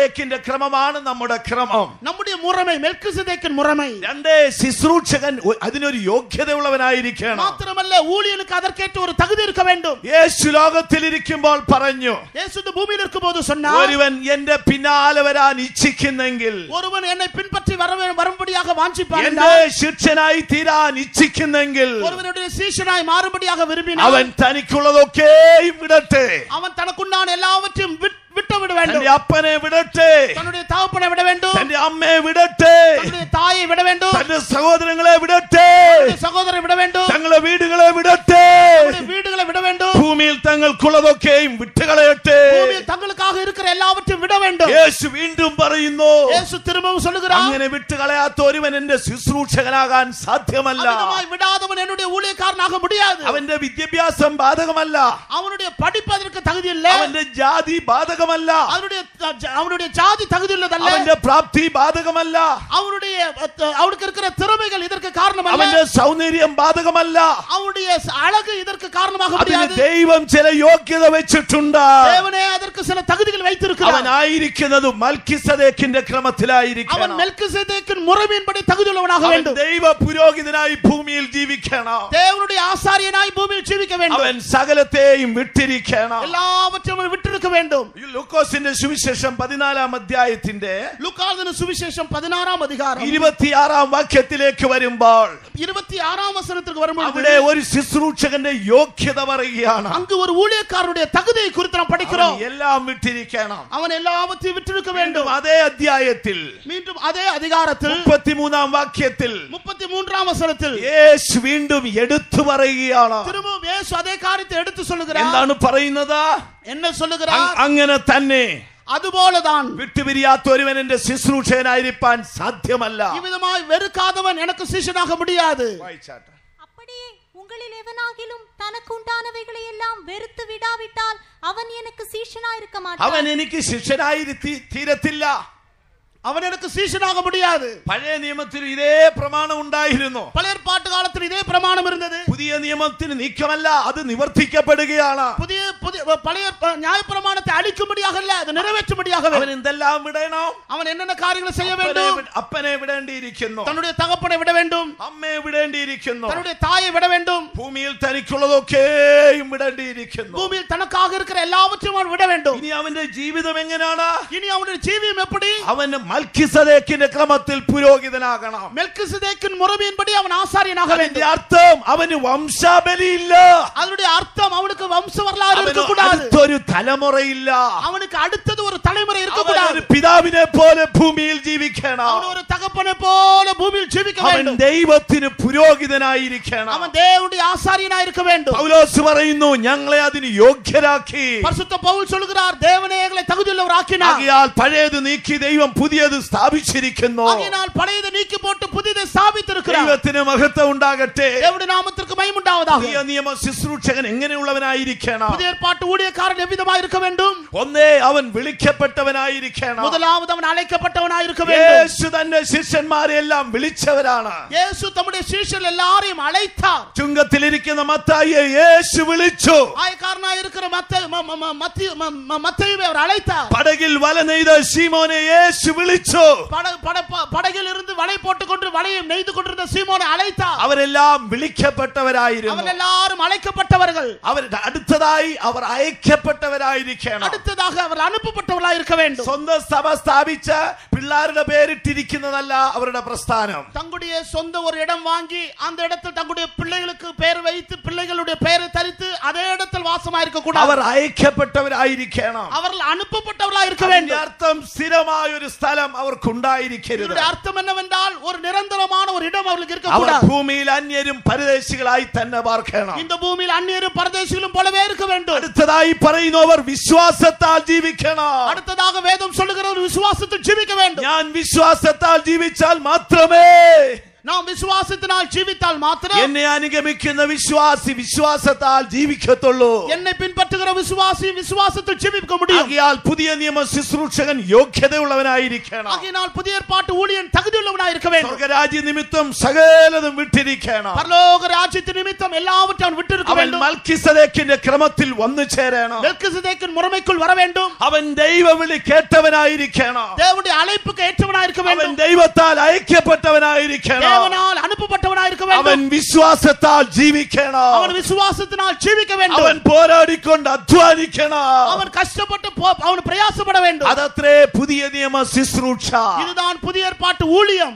മൽക്കിസദേക്കിന്റെ ക്രമമാണ് നമ്മുടെ ക്രമം நம்முடைய முறைமை மெல்கிசதேக்கின் முறைமை രണ്ടേ ശുശ്രൂഷകൻ ഒ- അതിനൊരു യോഗ്യതയുള്ളവനായിരിക്കണം மாத்திரமல்ல ஊழியனுக்கு அதற்கேற்ற ஒரு தகுதி இருக்க வேண்டும் യേശു ലോകത്തിലിരിക്കുമ്പോൾ പറഞ്ഞു இயேசு இந்த பூமியில் இருக்கும்போது சொன்னார் ഒരുവൻ എന്റെ പിന്നാലെ വരാൻ ഇച്ഛിക്കുന്നെങ്കിൽ ஒருவன் என்னை பின்பற்றி வர வரும்படியாக வாஞ்சிப்பான் എന്റെ ശിക്ഷനായി തീരാൻ ഇച്ഛിക്കുന്നെങ്കിൽ ஒருவனுடைய சீஷனாய் மாறும்படியாக விரும்பினான் അവൻ തനിക്കുള്ളതൊക്കെയും വിടട്ടെ அவன் தனக்குண்டான எல்லாவற்றையும் விட்- விட்டுவிட வேண்டும் தன்னுடைய அப்பனை விடட்டே വീടുകളെ വിടട്ടെ. വീടുകളെ വിട ഭൂമിയിൽ തങ്ങൾക്കുള്ളതൊക്കെയും വിട്ടുകളയട്ടെ. ഭൂമിയിൽ തങ്ങൾക്കാക എല്ലാവറ്റും വിട യേശു വീണ്ടും പറയുന്നു യേശു തിരുമ്പവും അങ്ങനെ വിട്ടുകളയാത്ത ഒരുവൻ എന്റെ ശുശ്രൂഷകനാകാൻ സാധ്യമല്ല. വിടാതവൻ എന്നുടേ ഊഴിയക്കാരനാക മുടിയാതെ. അവന്റെ വിദ്യാഭ്യാസം ബാധകമല്ല. അവനുടെ പഠിപ്പ് തകുതിയില്ല. അവന്റെ ജാതി ബാധകം ബാധകമല്ല அவனுடைய அவனுடைய ஜாதி தகுதி உள்ளதல்ல അവന്റെ പ്രാപ്തി ബാധകമല്ല அவனுடைய அஹ், அவனுக்கு இருக்கிற திறமைகள் இதற்கு காரணம் அல்ல അവന്റെ സൗന്ദര്യം ബാധകമല്ല அவனுடைய அழகு இதற்கு காரணமாக അതിന് முடியாது ദൈവം ചില യോഗ്യത വെച്ചിട്ടുണ്ട് தேவனே அதற்கு சில தகுதிகள் வைத்திருக்கிறார் അവനായിരിക്കുന്നത് മൽക്കിസദേക്കിന്റെ அவன் ക്രമത്തിലായിരിക്കണം மெல்கிசேதேக்கின் முறைமையின்படி தகுதியுள்ளவனாக അവൻ வேண்டும் ദൈവ പുരോഹിതനായി ഭൂമിയിൽ ജീവിക്കണം தேவனுடைய ஆசாரியனாய் பூமியில் ஜீவிக்க வேண்டும் അവൻ സകലത്തെയും വിട്ടിരിക്കണം எல்லாவற்றையும் அவன் விட்டிருக்க வேண்டும் ഈ ലൂക്കോസിന്റെ സുവിശേഷം പതിനാലാം അധ്യായത്തിന്റെ லுக்காதின சுவிசேஷம் பதினாறாம் அதிகாரம் ഇരുപത്തിയാറാം വാക്യത്തിലേക്ക് വരുമ്പോൾ இருபத்தி ஆறாம் வசனத்திற்கு வரும்பொழுது അവിടെ ഒരു ശുശ്രൂഷകന്റെ യോഗ്യത പറയുകയാണ് அங்கு ஒரு ஊழியக்காரனுடைய தகுதியை குறித்து நாம் അവൻ படிக்கிறோம் എല്ലാം വിട്ടിരിക്കണം அவன் எல்லாவற்றையும் விட்டிருக்க വീണ്ടും வேண்டும் അതേ അധ്യായത്തിൽ மீண்டும் അതേ அதிகாரத்தில் മുപ്പത്തിമൂന്നാം വാക്യത്തിൽ முப்பத்தி மூன்றாம் வசனத்தில் യേശു വീണ്ടും എടുത്തു പറയുകയാണ് திரும்பவும் இயேசு அதே காரியத்தை எடுத்து சொல்லுகிறார் എന്താണ് പറയുന്നത് என்ன അ- சொல்லுகிறார் അങ്ങനെ തന്നെ அதுபோலதான் വിട്ടുപിരിയാത്ത ഒരുവൻ എന്റെ ശുശ്രൂഷകനായിരിക്കാൻ സാധ്യമല്ല இவ்விதமாய் வெறுக்காதவன் எனக்கு சீஷனாக முடியாது വായിച്ചാട്ടെ. அப்படியே உங்களில் எவனாகிலும் தனக்கு உண்டானவைகளை எல்லாம் வெறுத்து விடாவிட்டால் அவன் எனக்கு சீஷனா இருக்க അവൻ மாட்டான் എനിക്ക് ശിഷ്യനായി തീ- തീരത്തില്ല அவன் எனக்கு சீஷனாக முடியாது പഴയ നിയമത്തിൽ ഇതേ പ്രമാണം ഉണ്ടായിരുന്നു பழைய ஏற்பாட்டு காலத்தில் இதே பிரமாணம் இருந்தது പുതിയ നിയമത്തിന് നീക്കമല്ല അത് നിവർത്തിക്കപ്പെടുകയാണ് புதிய புதிய புதிய பழைய ப- நியாயப்பிரமாணத்தை அழிக்கும்படியாக அல்ல அது நிறைவேற்றும்படியாக അവൻ എന്തെല്ലാം വിടണം அவன் என்னென்ன காரியங்களை செய்ய അപ്പനെ வேண்டும் വി- അപ്പനെ വിടേണ്ടിയിരിക്കുന്നു தன்னுடைய தகப்பனை விட வேண்டும் അമ്മയെ വിടേണ്ടിയിരിക്കുന്നു தன்னுடைய தாயை விட வேண்டும் ഭൂമിയിൽ തനിക്കുള്ളതൊക്കെയും വിടേണ്ടിയിരിക്കുന്നു பூமியில் தனக்காக இருக்கிற எல்லாவற்றையும் அவன் விட வேண்டும் ഇനി അവന്റെ ജീവിതം എങ്ങനെയാണ് இனி அவனுடைய ஜீவியம் எப்படி അവന് മൽക്കിസദേക്കിന്റെ ക്രമത്തിൽ പുരോഹിതനാകണം மெல்கிசதேக்கின் முறைமையின்படி அவன் ஆசாரியனாக അതിന്റെ வேண்டும் അർത്ഥം അവന് വംശാബലിയില്ല அதனுடைய அர்த்தம் அவனுக்கு வம்ச வரலாறு അവന് இருக்கக்கூடாது അടുത്തൊരു തലമുറയില്ല அவனுக்கு அடுத்தது ஒரு தலைமுறை അവൻ இருக்கக்கூடாது ഒരു പിതാവിനെ പോലെ ഭൂമിയിൽ ജീവിക്കണം அவன் ஒரு தகப்பனை போல பூமியில் ஜீவிக்க അവൻ வேண்டும் ദൈവത്തിന് പുരോഹിതനായിരിക്കണം அவன் தேவனுடைய ஆசாரியனா இருக்க வேண்டும் പൗലോസ് പറയുന്നു ഞങ്ങളെ അതിന് യോഗ്യരാക്കി பரிசுத்த பவுல் சொல்லுகிறார் தேவனே எங்களை தகுதியுள்ளவர் ஆக்கினார் ആകയാൽ പഴയത് നീക്കി ദൈവം പുതിയത് സ്ഥാപിച്ചിരിക്കുന്നു ஆகையினால் பழையதை நீக்கி போட்டு புதிதை ஸ்தாபித்திருக்கிறார் ദൈവത്തിന് മഹത്വം ഉണ്ടാകട്ടെ தேவனுடைய நாமத்திற்கு மகிமுண்டாவதாக പുതിയ നിയമ ശുശ്രൂഷകൻ എങ്ങനെയുള്ളവനായിരിക്കണം புதிய ஏற்பாட்டு ஊழியக்காரன் எவ்விதமாக இருக்க வேண்டும் ഒന്നേ അവൻ വിളിക്കപ്പെട്ടവനായിരിക്കണം முதலாவது அவன் அழைக்கப்பட்டவனாய் இருக்க வேண்டும் യേശു തന്റെ ശിഷ്യന്മാരെ എല്ലാം വിളിച്ചവരാണ് இயேசு தம்முடைய சீஷர்கள் எல்லாரையும் அழைத்தார் ചുങ്കത്തിലിരിക്കുന്ന മത്തായിയെ യേശു വിളിച്ചു ஆயக்காரனாய் இருக்கிற மத்த ம- ம- ம- மத்திய- ம- ம- மத்தேயுவை அவர் அழைத்தார் പടകിൽ വല നെയ്ത ശീമോനെ യേശു വിളിച്ചു பட- பட- ப- படகில் இருந்து வலை போட்டுக் கொண்டு வலையை நெய்து கொண்டிருந்த சீமோனை அழைத்தார் അവരെല്ലാം വിളിക്കപ്പെട്ടവരായിരുന്നു அவர்கள் எல்லாரும் அழைக்கப்பட்டவர்கள் അവരുടെ അടുത്തതായി അവർ അയക്കപ്പെട്ടവരായിരിക്കണം அடுத்ததாக அவர் அனுப்பப்பட்டவர்களாய் இருக்க வேண்டும் സ്വന്തം സഭ സ്ഥാപിച്ച പിള്ളാരുടെ പേരിട്ടിരിക്കുന്നതല്ല അവരുടെ പ്രസ്ഥാനം தங்களுடைய சொந்த ஒரு இடம் வாங்கி அந்த இடத்தில் தங்களுடைய பிள்ளைகளுக்கு பெயர் வைத்து பிள்ளைகளுடைய பெயரை தரித்து அதே இடத்தில் வாசமா இருக்க അവർ கூடாது അയക്കപ്പെട്ടവരായിരിക്കണം அவர்கள் அனுப்பப்பட்டவர்களாய் இருக்க അതിന്റെ வேண்டும் അർത്ഥം സ്ഥിരമായ ഒരു സ്ഥലം അവർക്കുണ്ടായിരിക്കരുത് இதனுடைய அர்த்தம் என்னவென்றால் ஒரு நிரந்தரமான ஒரு இடம் அவர்களுக்கு இருக்க അവർ கூடாது ഭൂമിയിൽ അന്യരും പരദേശികളായി തന്നെ പാർക്കണം இந்த பூமியில் அந்நியரும் பரதேசிகளும் போலவே இருக்க வேண்டும் അടുത്തതായി പറയുന്നവർ വിശ്വാസത്താൽ ജീവിക്കണം அடுத்ததாக வேதம் சொல்லுகிற ஒரு விசுவாசத்தில் ஜீவிக்க வேண்டும் ഞാൻ വിശ്വാസത്താൽ ജീവിച്ചാൽ മാത്രമേ നാം വിശ്വാസത്തിനാൽ ജീവിതാൽ മാത്രം എന്നെ അനുഗമിക്കുന്ന വിശ്വാസി വിശ്വാസത്താൽ ജീവിക്കത്തുള്ളൂ. എന്നെ പിൻപറ്റുന്ന വിശ്വാസി വിശ്വാസത്തിൽ ജീവിക്കാൻ മുടിയും. ആകയാൽ പുതിയ നിയമ ശുശ്രൂഷകൻ യോഗ്യതയുള്ളവനായിരിക്കണം. ആകയാൽ പുതിയ ഏർപ്പാട്ട് ഊഴിയൻ തകുതിയുള്ളവനായിരിക്ക സ്വർഗരാജ്യ നിമിത്തം സകലതും വിട്ടിരിക്കണം. പരലോക രാജ്യത്തി നിമിത്തം എല്ലാവറ്റും വിട്ടിരിക്ക അവൻ മൽക്കിസദേക്കിന്റെ ക്രമത്തിൽ വന്നു ചേരണം. മൽക്കിസദേക്കൻ മുറമയ്ക്കുൾ വരവേണ്ടും അവൻ ദൈവവിളി കേട്ടവനായിരിക്കണം. ദേവന്റെ അழைപ്പ് കേട്ടവനായിരിക്ക അവൻ ദൈവത്താൽ ഐക്യപ്പെട്ടവനായിരിക്കണം தேவனால் அனுப்பப்பட்டவனாய் இருக்க வேண்டும். அவன் விசுவாசத்தால் ஜீவிக்கணும் அவன் விசுவாசத்தினால் ஜீவிக்க வேண்டும். அவன் போராடி கொண்டு அத்வானிக்கணும் அவன் கஷ்டப்பட்டு அவன் பிரயாசப்பட வேண்டும். அதத்திலே புதிய நியம சிஸ்ரூட்சா. இதுதான் புதிய பாட்டு ஊழியம்.